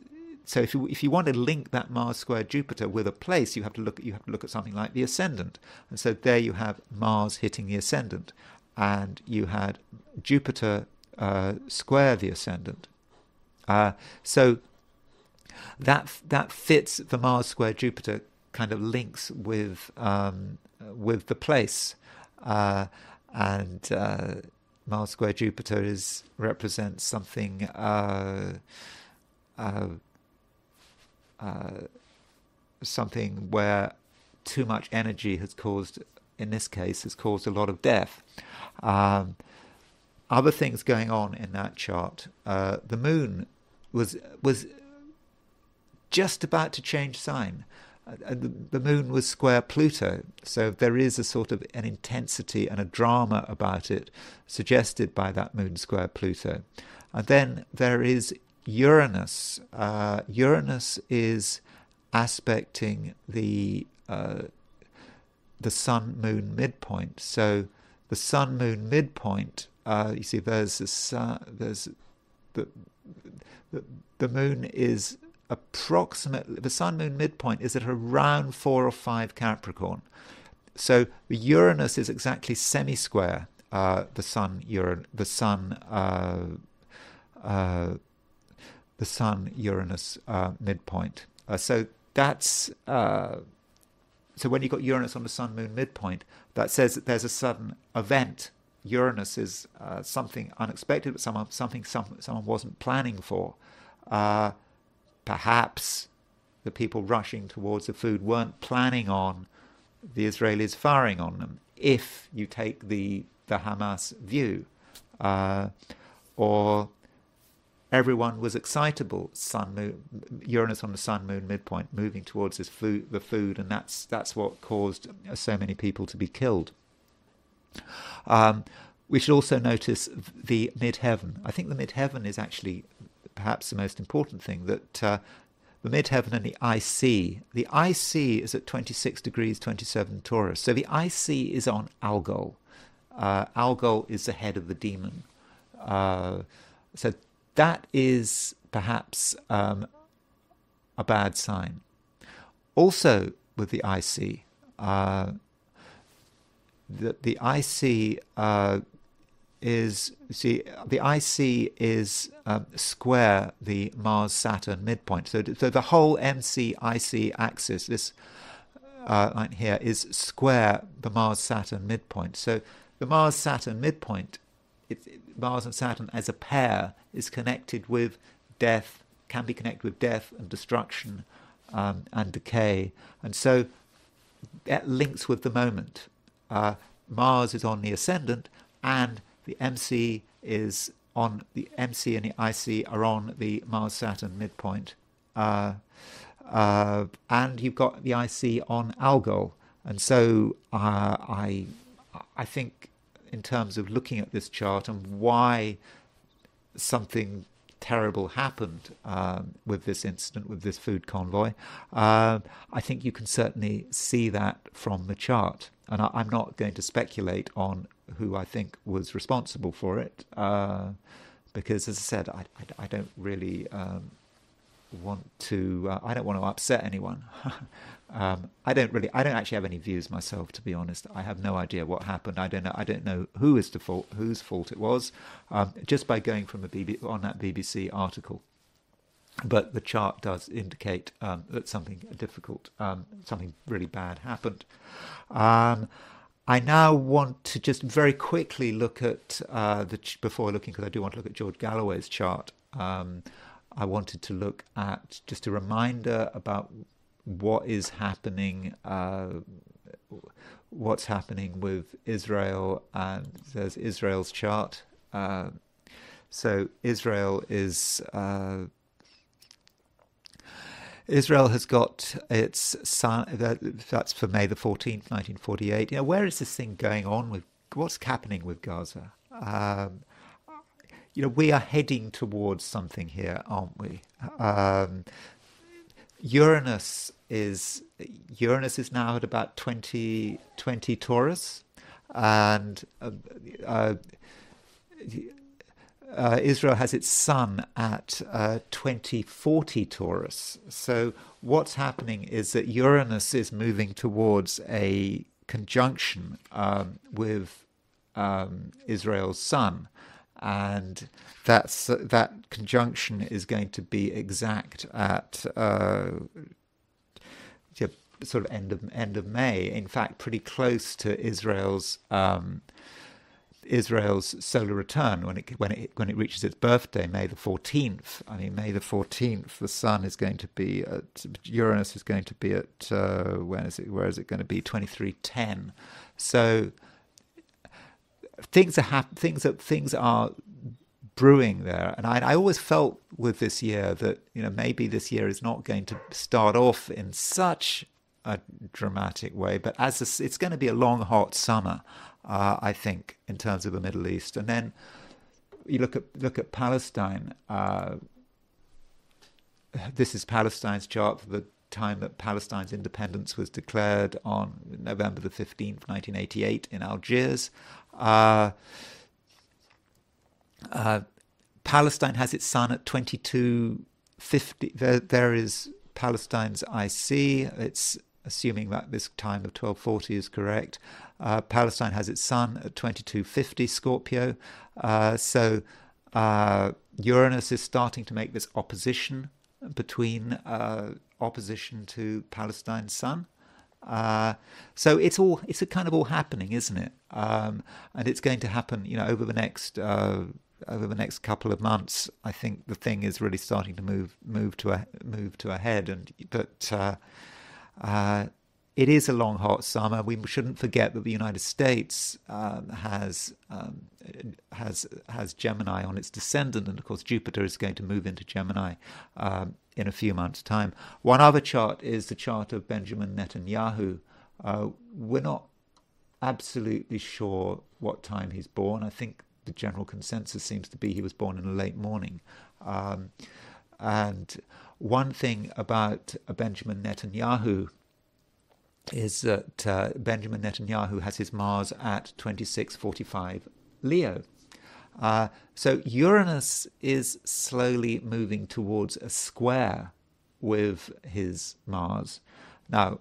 so if you if you want to link that Mars square Jupiter with a place, you have to look at, you have to look at something like the ascendant. And so there you have Mars hitting the ascendant, and you had Jupiter uh, square the ascendant. Uh, so that that fits the Mars square Jupiter kind of links with um, with the place, uh, and uh, Mars square Jupiter is represents something. Uh, uh, uh, something where too much energy has caused, in this case, has caused a lot of death. Um, other things going on in that chart. Uh, the moon was was just about to change sign. Uh, the, the, moon was square Pluto, so there is a sort of an intensity and a drama about it, suggested by that moon square Pluto. And then there is Uranus. Uh, Uranus is aspecting the uh, the Sun Moon midpoint. So the Sun Moon midpoint. Uh, you see, there's a sun, there's the, the the Moon is approximately the Sun Moon midpoint is at around four or five Capricorn. So the Uranus is exactly semi-square. Uh, the Sun, Uran, the Sun uh, uh, the Sun Uranus uh, midpoint. Uh, so that's uh, so when you got Uranus on the Sun Moon midpoint, that says that there's a sudden event. Uranus is something unexpected, but someone, something some, someone wasn't planning for. Perhaps the people rushing towards the food weren't planning on the Israelis firing on them. If you take the the Hamas view, uh, or everyone was excitable. Sun, moon, Uranus on the Sun, Moon midpoint, moving towards food, the food, and that's that's what caused so many people to be killed. Um, we should also notice the midheaven. I think the midheaven is actually perhaps the most important thing. That uh, the midheaven and the IC. The IC is at 26 degrees 27 Taurus. So the IC is on Algol. Uh, Algol is the head of the demon. Uh, so that is perhaps um, a bad sign. Also, with the IC, uh, the, the IC uh, is see the IC is um, square the Mars Saturn midpoint. So, so the whole MC IC axis, this uh, line here, is square the Mars Saturn midpoint. So the Mars Saturn midpoint it, Mars and Saturn as a pair is connected with death, can be connected with death and destruction um, and decay. And so that links with the moment. Uh, Mars is on the ascendant, and the MC is on the MC and the IC are on the Mars Saturn midpoint. Uh, uh, and you've got the IC on Algol. And so uh, I, I think in terms of looking at this chart and why something terrible happened um, with this incident, with this food convoy. Uh, I think you can certainly see that from the chart. And I, am not going to speculate on who I think was responsible for it, uh, because, as I said, I, I, I don't really um, want to. Uh, I don't want to upset anyone. *laughs* Um, I don't really, I don't actually have any views myself, to be honest. I have no idea what happened. I don't know. I don't know who is the fault, whose fault it was, um, just by going from a BBC on that BBC article. But the chart does indicate um, that something difficult, um, something really bad happened. Um, I now want to just very quickly look at uh, the before looking because I do want to look at George Galloway's chart. Um, I wanted to look at just a reminder about what is happening, uh, what's happening with Israel, and there's Israel's chart. Uh, So Israel is. Israel has got its sun. That's for May the fourteenth, nineteen forty-eight. You know, where is this thing going on with? What's happening with Gaza? Um, you know, we are heading towards something here, aren't we? Um, Uranus is Uranus is now at about 20, 20 Taurus, and uh, uh, uh, Israel has its sun at uh, 2040 Taurus. So, what's happening is that Uranus is moving towards a conjunction um, with um, Israel's sun. And that's, that conjunction is going to be exact at uh, sort of end of end of May. In fact, pretty close to Israel's um, Israel's solar return when it when it when it reaches its birthday, May the fourteenth. I mean, May the fourteenth, the sun is going to be at Uranus is going to be at uh, when is it? Where is it going to be? Twenty three ten. So things are hap- things that things are brewing there, and I, I always felt with this year that you know maybe this year is not going to start off in such a dramatic way, but as a, it's going to be a long, hot summer uh, I think, in terms of the Middle East. And then you look at look at Palestine. Uh, this is Palestine's chart for the time that Palestine's independence was declared on November the 15th, 1988, in Algiers. Uh, uh, Palestine has its sun at 2250. There, there is Palestine's IC. It's assuming that this time of 1240 is correct. Uh, Palestine has its sun at 2250 Scorpio. Uh, so uh, Uranus is starting to make this opposition between uh, opposition to Palestine's sun. Uh, so it's all it's a kind of all happening, isn't it? Um, and it's going to happen, you know, over the next uh, over the next couple of months. I think the thing is really starting to move move to a move to a head, and but uh, it is a long, hot summer. We shouldn't forget that the United States um, has um, has has Gemini on its descendant, and of course Jupiter is going to move into Gemini um, in a few months' time. One other chart is the chart of Benjamin Netanyahu. Uh, we're not absolutely sure what time he's born. I think the general consensus seems to be he was born in a late morning. Um, and one thing about Benjamin Netanyahu is that uh, Benjamin Netanyahu has his Mars at 2645 Leo. Uh, so Uranus is slowly moving towards a square with his Mars. Now,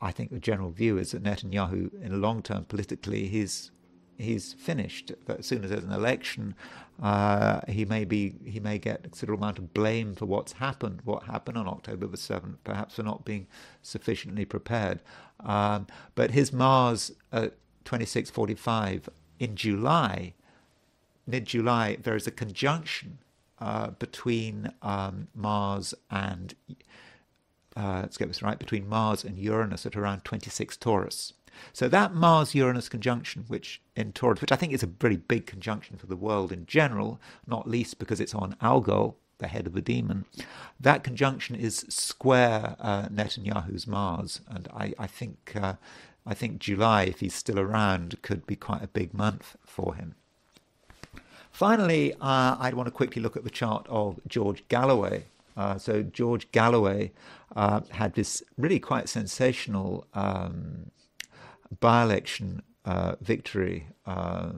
I think the general view is that Netanyahu, in the long term politically, he's he's finished. As soon as there's an election, uh, he may be he may get a considerable amount of blame for what's happened, what happened on October the seventh, perhaps for not being sufficiently prepared. Um, but his Mars at twenty six forty five in July, mid July, there is a conjunction uh, between um, Mars and uh, let's get this right between Mars and Uranus at around twenty six Taurus. So that Mars Uranus conjunction, which in Taurus, which I think is a pretty big conjunction for the world in general, not least because it's on Algol, the head of the demon, that conjunction is square uh, Netanyahu's Mars, and I, I think uh, I think July, if he's still around, could be quite a big month for him. Finally, uh, I'd want to quickly look at the chart of George Galloway. Uh, so George Galloway uh, had this really quite sensational um, by-election uh, victory uh,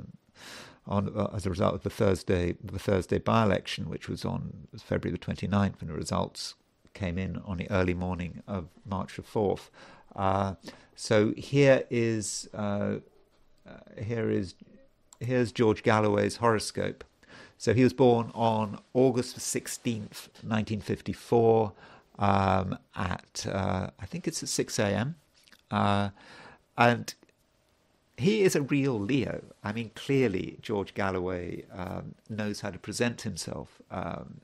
on, uh, as a result of the Thursday the Thursday by-election, which was on February the 29th, and the results came in on the early morning of March the 4th. Uh, so here is uh, uh, here is here's George Galloway's horoscope. So he was born on August 16th, 1954, um, at I think it's at 6 a.m. And he is a real Leo. I mean, clearly, George Galloway um, knows how to present himself. Um,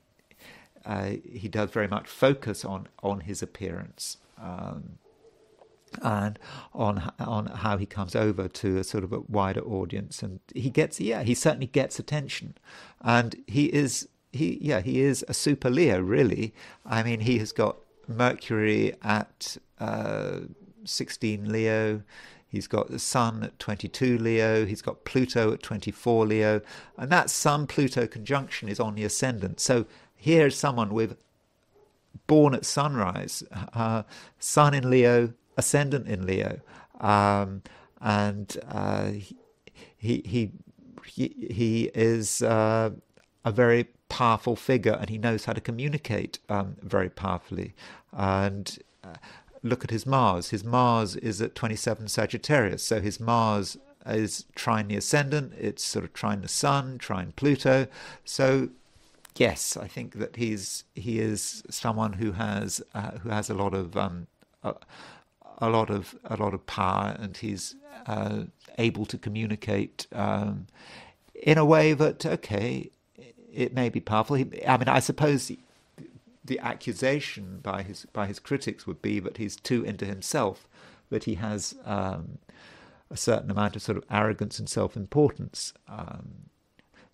uh, he does very much focus on, on his appearance. Um, and on on how he comes over to a sort of a wider audience and he gets yeah he certainly gets attention and he is he yeah he is a super leo really i mean he has got mercury at uh, 16 leo. He's got the sun at 22 leo. He's got pluto at 24 leo. And that sun pluto conjunction is on the ascendant. So here's someone with born at sunrise uh, sun in leo ascendant in Leo, um, and uh, he, he he he is uh, a very powerful figure, and he knows how to communicate um, very powerfully. And uh, look at his Mars. His Mars is at 27 Sagittarius, so his Mars is trine the ascendant. It's sort of trine the Sun, trine Pluto. So yes, I think that he's he is someone who has uh, who has a lot of um, uh, a lot of a lot of power, and he's uh, able to communicate um, in a way that okay, it may be powerful. I mean, I suppose the, accusation by his by his critics would be that he's too into himself, that he has um, a certain amount of sort of arrogance and self-importance. Um,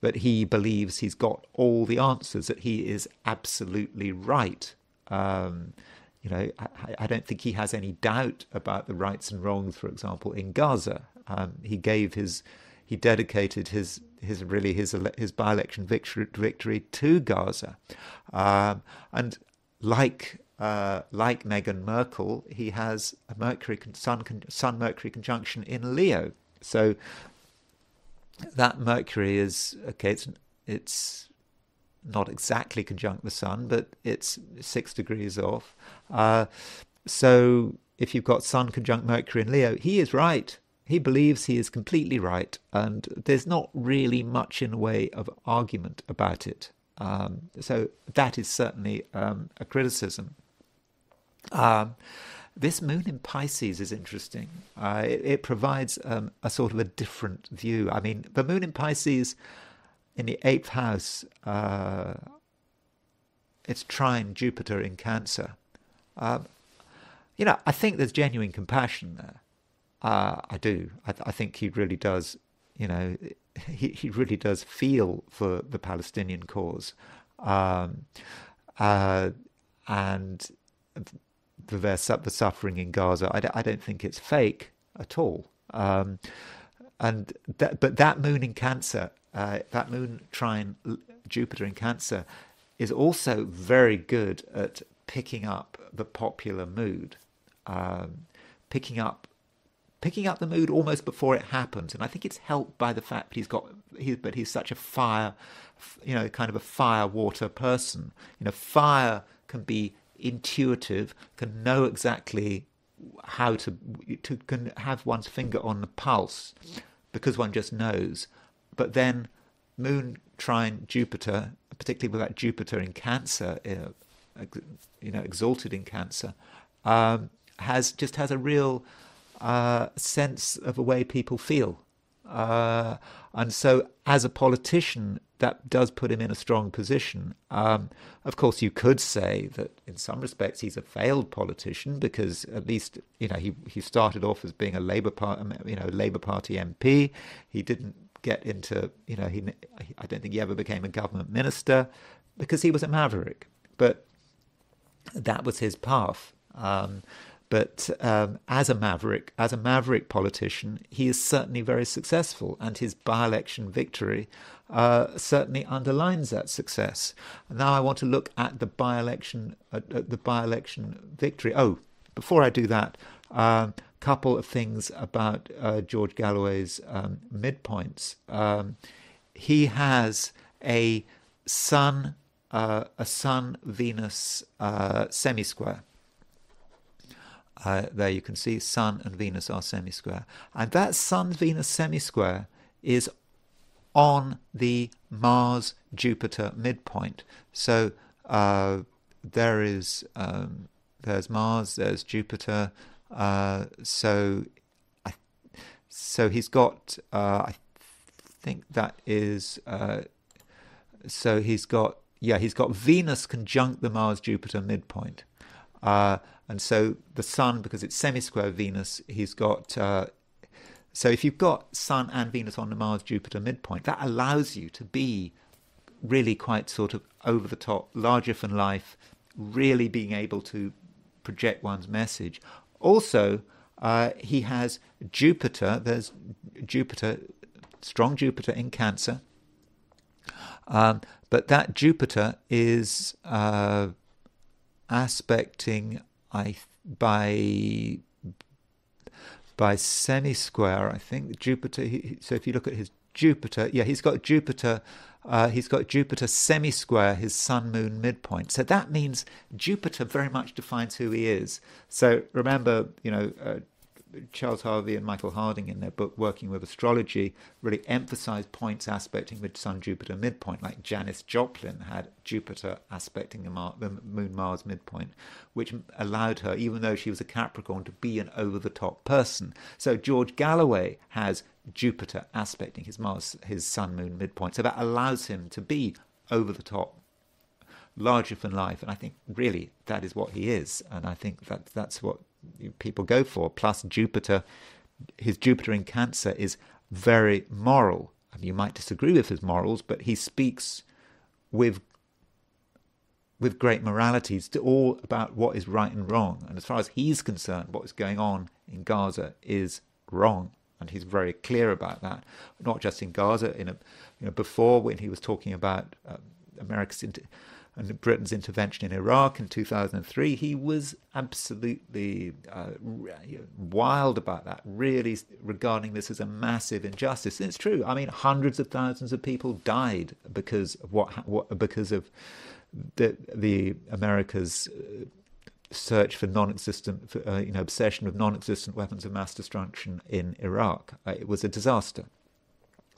that he believes he's got all the answers, that he is absolutely right. Um, you know, I, I, don't think he has any doubt about the rights and wrongs, for example, in Gaza. Um, he gave his, he dedicated his, his really his his by-election victory, victory to Gaza, um, and like uh, like Meghan Markle, he has a Mercury Sun Sun Mercury conjunction in Leo. So that Mercury is okay. It's it's not exactly conjunct the sun, but it's six degrees off. Uh, so if you've got Sun conjunct Mercury in Leo, he is right. He believes he is completely right, and there's not really much in the way of argument about it. Um, so that is certainly um, a criticism. Um, this moon in Pisces is interesting. Uh, it, it, provides um, a sort of a different view. I mean, the moon in Pisces in the eighth house, uh, it's trine Jupiter in Cancer. Um, you know, I think there's genuine compassion there. Uh, I do. I, th- I, think he really does. You know, he he really does feel for the Palestinian cause, um, uh, and the, the suffering in Gaza. I d- I don't think it's fake at all. Um, and that, but that moon in Cancer uh, that moon trine Jupiter in Cancer is also very good at picking up the popular mood, um, picking up picking up the mood almost before it happens. And I think it's helped by the fact that he's got he, but he's such a fire, you know, kind of a fire water person. You know, fire can be intuitive, can know exactly how to to can have one's finger on the pulse because one just knows but then Moon trine Jupiter, particularly with that Jupiter in Cancer, uh, you know, exalted in Cancer, um, has just has a real sense of a way people feel. Uh, and so, as a politician, that does put him in a strong position. Um, of course, you could say that in some respects he's a failed politician because at least you know he he started off as being a Labour Party you know Labour Party MP. He didn't get into, you know, he, I don't think he ever became a government minister because he was a maverick. But that was his path. Um, but um, as a maverick, as a maverick politician, he is certainly very successful, and his by-election victory uh, certainly underlines that success. Now I want to look at the by-election, at, at the by-election victory. Oh, before I do that, um, couple of things about uh, George Galloway's um, midpoints. Um, he has a Sun, uh, a Sun Venus uh, semi-square. Uh, there you can see Sun and Venus are semi-square, and that Sun Venus semi-square is on the Mars Jupiter midpoint. So uh, there is um, there's Mars, there's Jupiter, uh, so, I, so he's got. Uh, I think that is. Uh, so he's got. Yeah, he's got Venus conjunct the Mars Jupiter midpoint, uh, And so the Sun, because it's semi-square Venus, he's got. Uh, so if you've got Sun and Venus on the Mars Jupiter midpoint, that allows you to be really quite sort of over the top, larger than life, really being able to project one's message. Also, uh, he has Jupiter. There's Jupiter, strong Jupiter in Cancer. Um, but that Jupiter is uh, aspecting I by by semi square. I think Jupiter. He, so if you look at his Jupiter, yeah, he's got Jupiter. Uh, he's got Jupiter semi square, his Sun Moon midpoint. So that means Jupiter very much defines who he is. So remember, you know, uh, Charles Harvey and Michael Harding in their book Working with Astrology really emphasize points aspecting the Sun Jupiter midpoint, like Janis Joplin had Jupiter aspecting the, Mar- the Moon Mars midpoint, which allowed her, even though she was a Capricorn, to be an over the top person. So George Galloway has Jupiter aspecting his Mars, his Sun Moon midpoint. So that allows him to be over the top larger than life. And I think really that is what he is. And I think that that's what people go for. Plus, Jupiter, his Jupiter in Cancer is very moral. You might disagree with his morals, but he speaks with with great morality. It's all about what is right and wrong. And as far as he's concerned, what is going on in Gaza is wrong. And he's very clear about that, not just in Gaza. In a, you know, before when he was talking about um, America's and Britain's intervention in Iraq in 2003, he was absolutely uh, wild about that, really regarding this as a massive injustice. And it's true. I mean, hundreds of thousands of people died because of what, what because of the the America's uh, search for non-existent, for, uh, you know, obsession with non-existent weapons of mass destruction in Iraq. Uh, it was a disaster.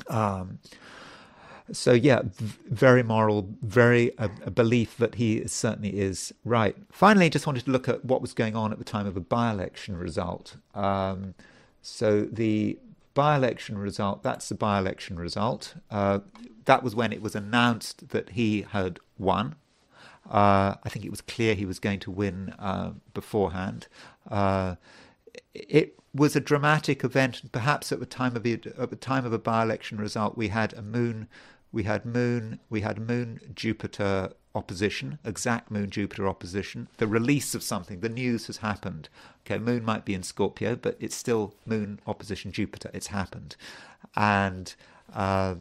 Um, so yeah, very moral, very a, a, belief that he certainly is right. Finally, just wanted to look at what was going on at the time of the by-election result. Um, so the by-election result, that's the by-election result. Uh, that was when it was announced that he had won. Uh, I think it was clear he was going to win uh, beforehand. Uh, it was a dramatic event. And perhaps at the time of the, at the time of a by-election result, we had a moon we had Moon, we had Moon Jupiter opposition, exact Moon Jupiter opposition, the release of something, the news has happened. Okay, Moon might be in Scorpio, but it's still Moon opposition Jupiter. It's happened, and uh,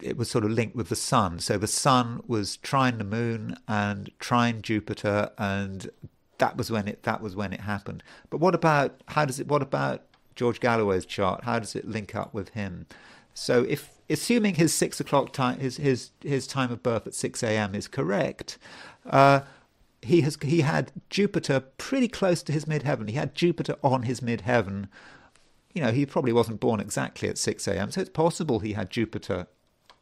it was sort of linked with the Sun. So the Sun was trine the Moon and trine Jupiter, and that was when it that was when it happened. But what about how does it? What about George Galloway's chart? How does it link up with him? So if assuming his six o'clock time, his his his time of birth at six a.m. is correct, uh, he has he had Jupiter pretty close to his midheaven. He had Jupiter on his midheaven. You know, he probably wasn't born exactly at six a.m., so it's possible he had Jupiter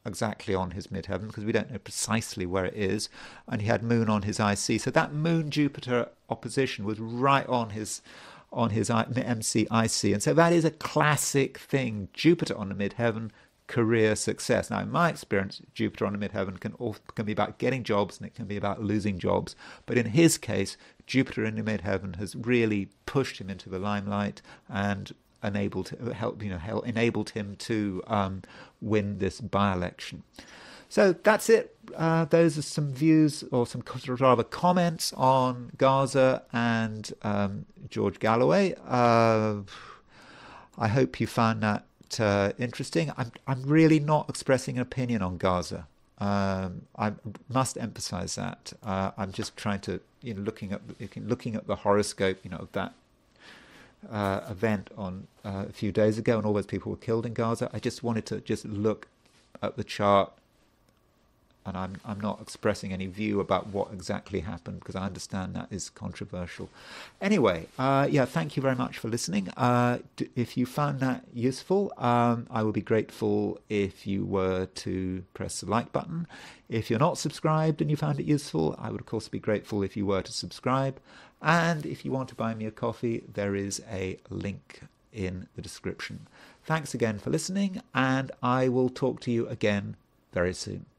exactly on his midheaven because we don't know precisely where it is, and he had Moon on his IC. So that Moon Jupiter opposition was right on his on his MCIC. And so that is a classic thing. Jupiter on the midheaven, career success. Now, in my experience, Jupiter on the midheaven can, can be about getting jobs and it can be about losing jobs. But in his case, Jupiter in the midheaven has really pushed him into the limelight and enabled help you know help, enabled him to um, win this by-election. So that's it. Uh, those are some views or some rather comments on Gaza and um, George Galloway. Uh, I hope you found that uh, interesting. I'm, I'm really not expressing an opinion on Gaza. Um, I must emphasize that. Uh, I'm just trying to, you know, looking at looking at the horoscope, you know, of that uh, event on uh, a few days ago, and all those people were killed in Gaza. I just wanted to just look at the chart and I'm I'm not expressing any view about what exactly happened because I understand that is controversial. Anyway, uh, yeah, thank you very much for listening. Uh, if you found that useful, um, I would be grateful if you were to press the like button. If you're not subscribed and you found it useful, I would of course be grateful if you were to subscribe. And if you want to buy me a coffee, there is a link in the description. Thanks again for listening, and I will talk to you again very soon.